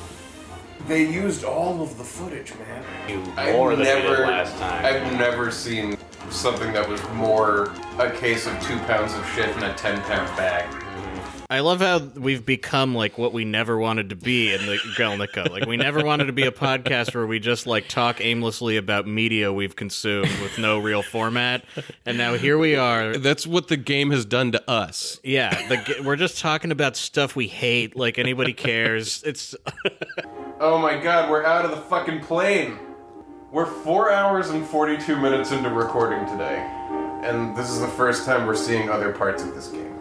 they used all of the footage, man. you I've more than we did never, last time. I've never seen something that was more a case of two pounds of shit in a ten pound bag. I love how we've become like what we never wanted to be in the Gelnika. Like we never wanted to be a podcast where we just like talk aimlessly about media we've consumed with no real format. And now here we are. That's what the game has done to us. Yeah, the, we're just talking about stuff we hate. Like anybody cares. It's Oh my god, we're out of the fucking plane. We're four hours and 42 minutes into recording today. And this is the first time we're seeing other parts of this game.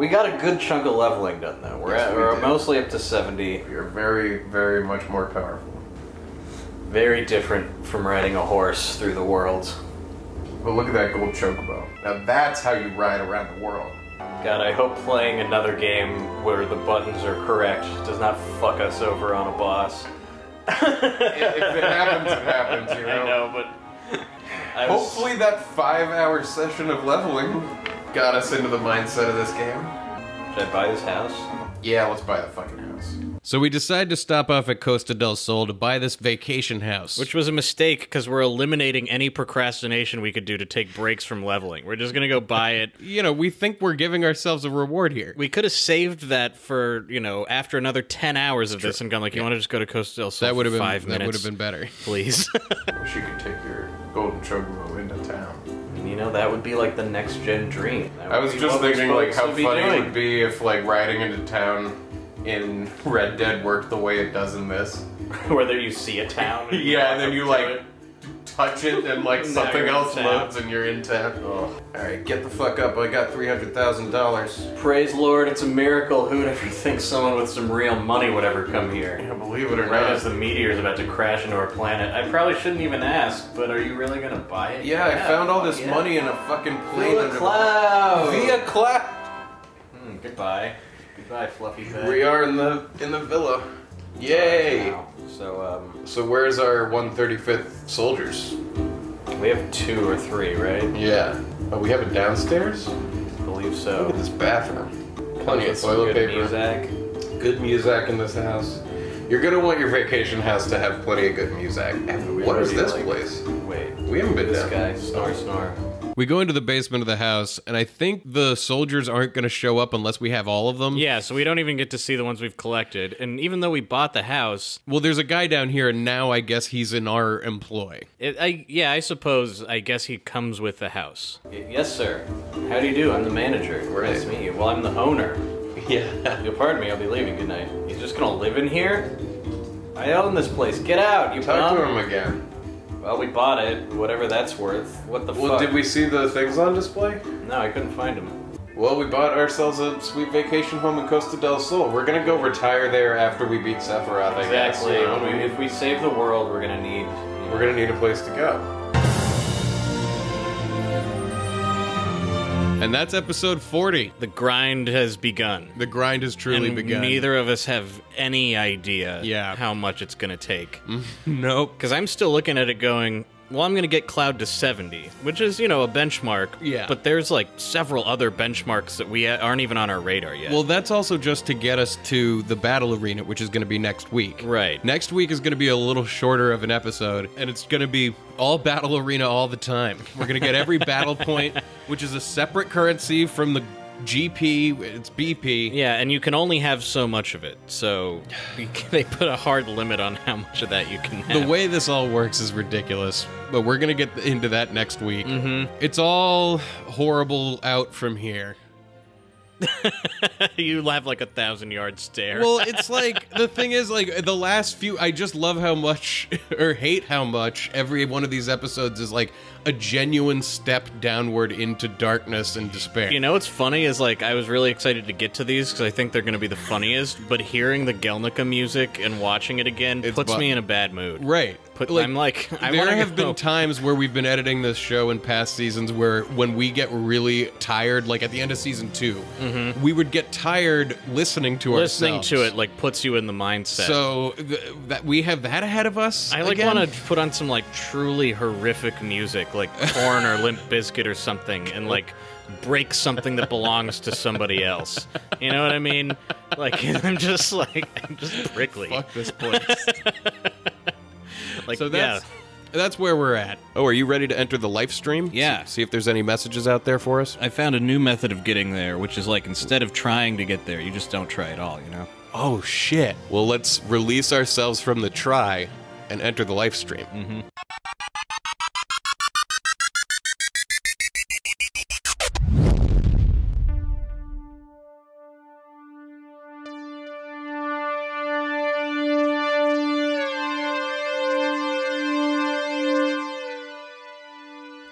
We got a good chunk of leveling done, though. We're, Yes, at, we we're mostly up to 70. You're very, very much more powerful. Very different from riding a horse through the world. But look at that gold chocobo. Now that's how you ride around the world. God, I hope playing another game where the buttons are correct does not fuck us over on a boss. if it happens, it happens, you know. I know, but I was- Hopefully that five hour session of leveling got us into the mindset of this game. Should I buy this house? Yeah, let's buy the fucking house. So we decide to stop off at Costa del Sol to buy this vacation house. which was a mistake because we're eliminating any procrastination we could do to take breaks from leveling. We're just gonna go buy it. you know, we think we're giving ourselves a reward here. We could have saved that for you know after another ten hours of this and gone like, you want to just go to Costa del Sol That would have been five that would have been better. please. I Wish you could take your golden chocobo into town. You know, that would be like the next gen dream. That I was just thinking like how to be funny it would be if like riding into town in Red Dead worked the way it does in this. Whether you see a town. and Yeah, and then you to like it. Touch it and like something else town. loads and you're in town. All right, get the fuck up. I got three hundred thousand dollars. Praise Lord, it's a miracle. Who would ever think someone with some real money would ever come here? Yeah, believe it or Right not. as the meteor's about to crash into our planet. I probably shouldn't even ask, but are you really gonna buy it? Yeah, I found all this yeah. money in a fucking plane. Via under- cloud. Via cloud. Hmm, goodbye. Goodbye, fluffy bed. We are in the in the villa. Yay! So, um, So where's our 135th soldiers? we have two or three, right? Yeah. Oh, we have it downstairs. I believe Look so. at this bathroom. Plenty of toilet good paper. Music. Good music in this house. You're gonna want your vacation house to have plenty of good music. What is this like- place? Wait. We haven't been This down. guy, snore, snore. We go into the basement of the house, and I think the soldiers aren't going to show up unless we have all of them. yeah, so we don't even get to see the ones we've collected. And even though we bought the house, Well, there's a guy down here, and now I guess he's in our employ. it, I yeah, I suppose I guess he comes with the house. Y- Yes, sir. How do you do? I'm the manager. Right. Nice to meet you. Well, I'm the owner. Yeah. You'll pardon me. I'll be leaving. Good night. He's just gonna live in here. I own this place. Get out, you Talk to him again. Well, we bought it. Whatever that's worth. What the Well, fuck? did we see the things on display? No, I couldn't find them. Well, we bought ourselves a sweet vacation home in Costa del Sol. We're gonna go retire there after we beat Sephiroth, I guess. Exactly. you know? If we save the world, we're gonna need. We're gonna need a place to go. Mm. And that's episode 40. The grind has begun. The grind has truly and begun. neither of us have any idea Yeah. how much it's going to take. Mm. Nope. Because I'm still looking at it going, well, I'm going to get Cloud to 70, which is, you know, a benchmark. Yeah. But there's like several other benchmarks that we aren't even on our radar yet. Well, that's also just to get us to the battle arena, which is going to be next week. Right. Next week is going to be a little shorter of an episode, and it's going to be all battle arena all the time. We're going to get every battle point, which is a separate currency from the GP. It's BP. yeah, and you can only have so much of it. So they put a hard limit on how much of that you can have. The way this all works is ridiculous, but we're going to get into that next week. Mm-hmm. It's all horrible out from here. you have like a thousand yard stare. Well, it's like the thing is like the last few I just love how much or hate how much every one of these episodes is like a genuine step downward into darkness and despair. You know what's funny is like I was really excited to get to these because I think they're going to be the funniest. But hearing the Gelnika music and watching it again It's puts me in a bad mood. Right. Put, I'm like I there have been times where we've been editing this show in past seasons where when we get really tired, like at the end of season 2 we would get tired listening to Mm-hmm. listening to it like puts you in the mindset. So th- that we have that ahead of us. I like want to put on some like truly horrific music, like Korn or Limp Bizkit or something, and like break something that belongs to somebody else. You know what I mean? Like I'm just like I'm just prickly. fuck this place. Like So yeah. that's that's where we're at. Oh, are you ready to enter the live stream? Yeah. See, see if there's any messages out there for us. I found a new method of getting there, which is like instead of trying to get there, you just don't try at all, you know? Oh shit. Well, let's release ourselves from the try and enter the live stream. Mm-hmm.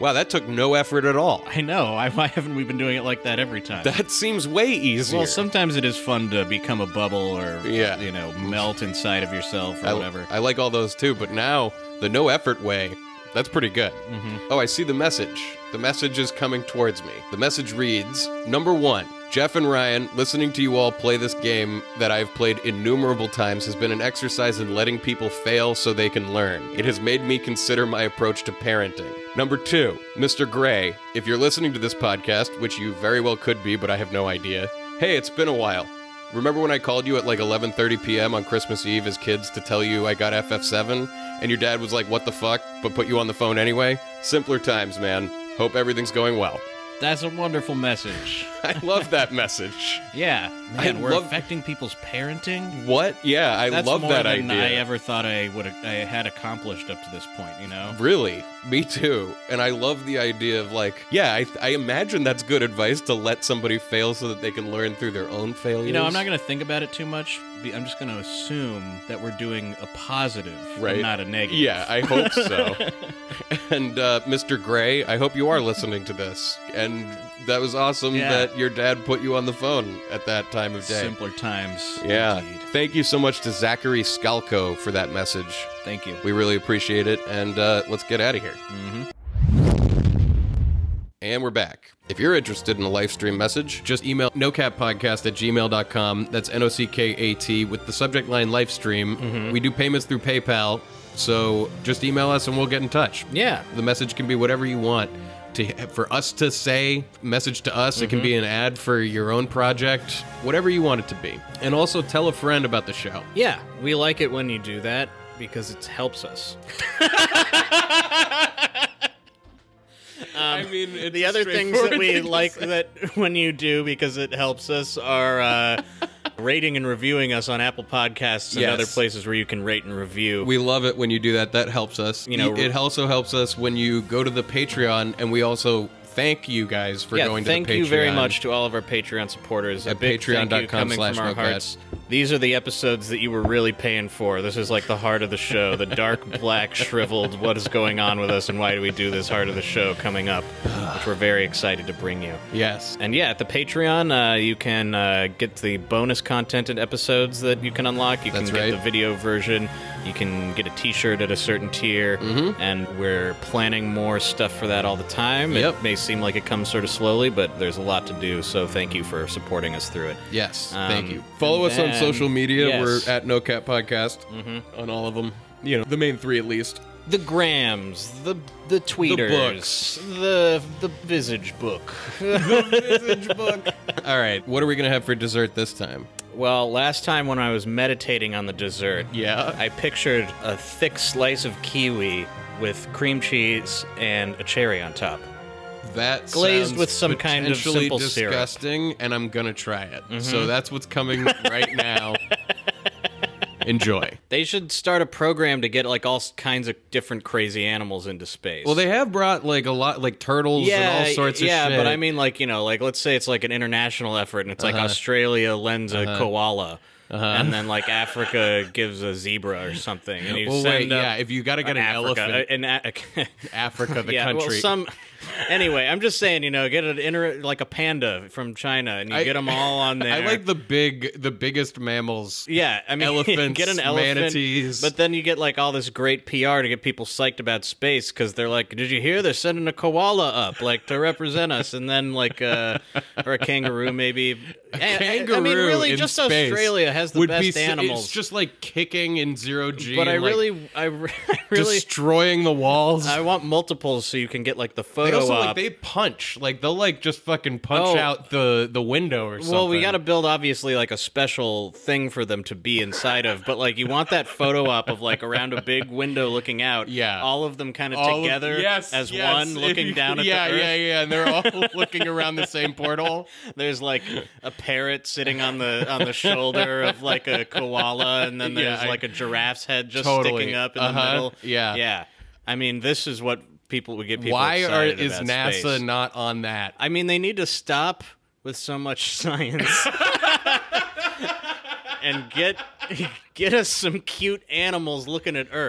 Wow, that took no effort at all. I know. I, why haven't we been doing it like that every time? That seems way easier. well, sometimes it is fun to become a bubble or, Yeah. you know, melt inside of yourself or I, whatever. I like all those too, but now the no effort way, that's pretty good. Mm-hmm. Oh, I see the message. The message is coming towards me. The message reads Number one, Jeff and Ryan, listening to you all play this game that I've played innumerable times has been an exercise in letting people fail so they can learn. It has made me consider my approach to parenting. Number two, Mr. Gray, if you're listening to this podcast, which you very well could be, but I have no idea, hey, it's been a while. Remember when I called you at like 11:30 p.m. on Christmas Eve as kids to tell you I got FF7 and your dad was like, "What the fuck?" but put you on the phone anyway? Simpler times, man. Hope everything's going well. That's a wonderful message. I love that message. Yeah, I man, we're love- affecting people's parenting. What? Yeah, I That's love more that than idea. I ever thought I would I had accomplished up to this point. You know. Really? Me too. And I love the idea of like, yeah, I, I imagine that's good advice to let somebody fail so that they can learn through their own failures. You know, I'm not going to think about it too much. I'm just going to assume that we're doing a positive, Right. not a negative. Yeah, I hope so. and uh, Mr. Gray, I hope you are listening to this. And that was awesome Yeah. that your dad put you on the phone at that time of day. Simpler times. Yeah. indeed. Thank you so much to Zachary Skalko for that message. Thank you. We really appreciate it. And uh, let's get out of here. Mhm. And we're back. If you're interested in a live stream message, just email nockatpodcast at gmail.com. That's N O C K A T with the subject line live stream. We do payments through PayPal. So just email us and we'll get in touch. Yeah. The message can be whatever you want. To, for us to say, message to us, it can be an ad for your own project, whatever you want it to be. And also tell a friend about the show. Yeah. We like it when you do that because it helps us. I mean, it's The other things that we like that when you do because it helps us are uh, rating and reviewing us on Apple Podcasts and Yes. other places where you can rate and review. We love it when you do that. That helps us. You know- it also helps us when you go to the Patreon, and we also thank you guys for yeah, going to thank the Patreon. you very much to all of our Patreon supporters. At thank patreon.com slash from our hearts. These are the episodes that you were really paying for. This is like the heart of the show, the dark, black, shriveled. What is going on with us, and why do we do this heart of the show coming up, which we're very excited to bring you. Yes. And yeah, at the Patreon, uh, you can uh, get the bonus content and episodes that you can unlock. You That's can get right. the video version. You can get a T-shirt at a certain tier, Mm-hmm. and we're planning more stuff for that all the time. Yep. It may seem like it comes sort of slowly, but there's a lot to do. So thank you for supporting us through it. Yes. Um, thank you. Follow us on social media. yes. We're at NOCKAT Podcast on all of them. You know, the main three at least. the grams, the the tweeters, books. the the visage book. the Visage book. All right, what are we gonna have for dessert this time? Well, last time when I was meditating on the dessert, Yeah. I pictured a thick slice of kiwi with cream cheese and a cherry on top. That Glazed sounds with some kind of potentially simple syrup. Mm-hmm. disgusting, and I'm gonna try it. So that's what's coming right now. Enjoy. They should start a program to get like all kinds of different crazy animals into space. Well, they have brought like a lot, like turtles yeah, and all sorts of shit. yeah, but I mean, like you know, like let's say it's like an international effort, and it's Uh-huh. like Australia lends a koala, and then like Africa gives a zebra or something, and you well, wait, yeah. If you got to get an Africa, elephant, an a- Africa, the yeah, country. well, some. Anyway, I'm just saying, you know, get an inter like a panda from China, and you I- get them all on there. I like the big, the biggest mammals. Yeah, I mean, Elephants, get an elephant, manatees. but then you get like all this great PR to get people psyched about space because they're like, "Did you hear? They're sending a koala up, like to represent us," and then like, uh, or a kangaroo maybe. And- Kangaroo I mean, really, just Australia has the best be, animals. It's just like kicking in zero G. but I like, really, I, re- I really, destroying the walls. I want multiples so you can get like the photo also op. like they punch. Like they'll like just fucking punch Oh. out the the window or something. Well, we got to build obviously like a special thing for them to be inside of, but like you want that photo op of like around a big window looking out. Yeah. all of them kind of All of- together yes, as yes. one looking you- down at yeah, the earth. yeah, yeah, and they're all looking around the same portal. There's like a parrot sitting on the on the shoulder of like a koala, and then Yeah, there's I- like a giraffe's head just Totally. sticking up in Uh-huh. the middle. Yeah. yeah. I mean, this is what people would get people. Why are is about NASA space. not on that? I mean, they need to stop with so much science. and get get us some cute animals looking at Earth.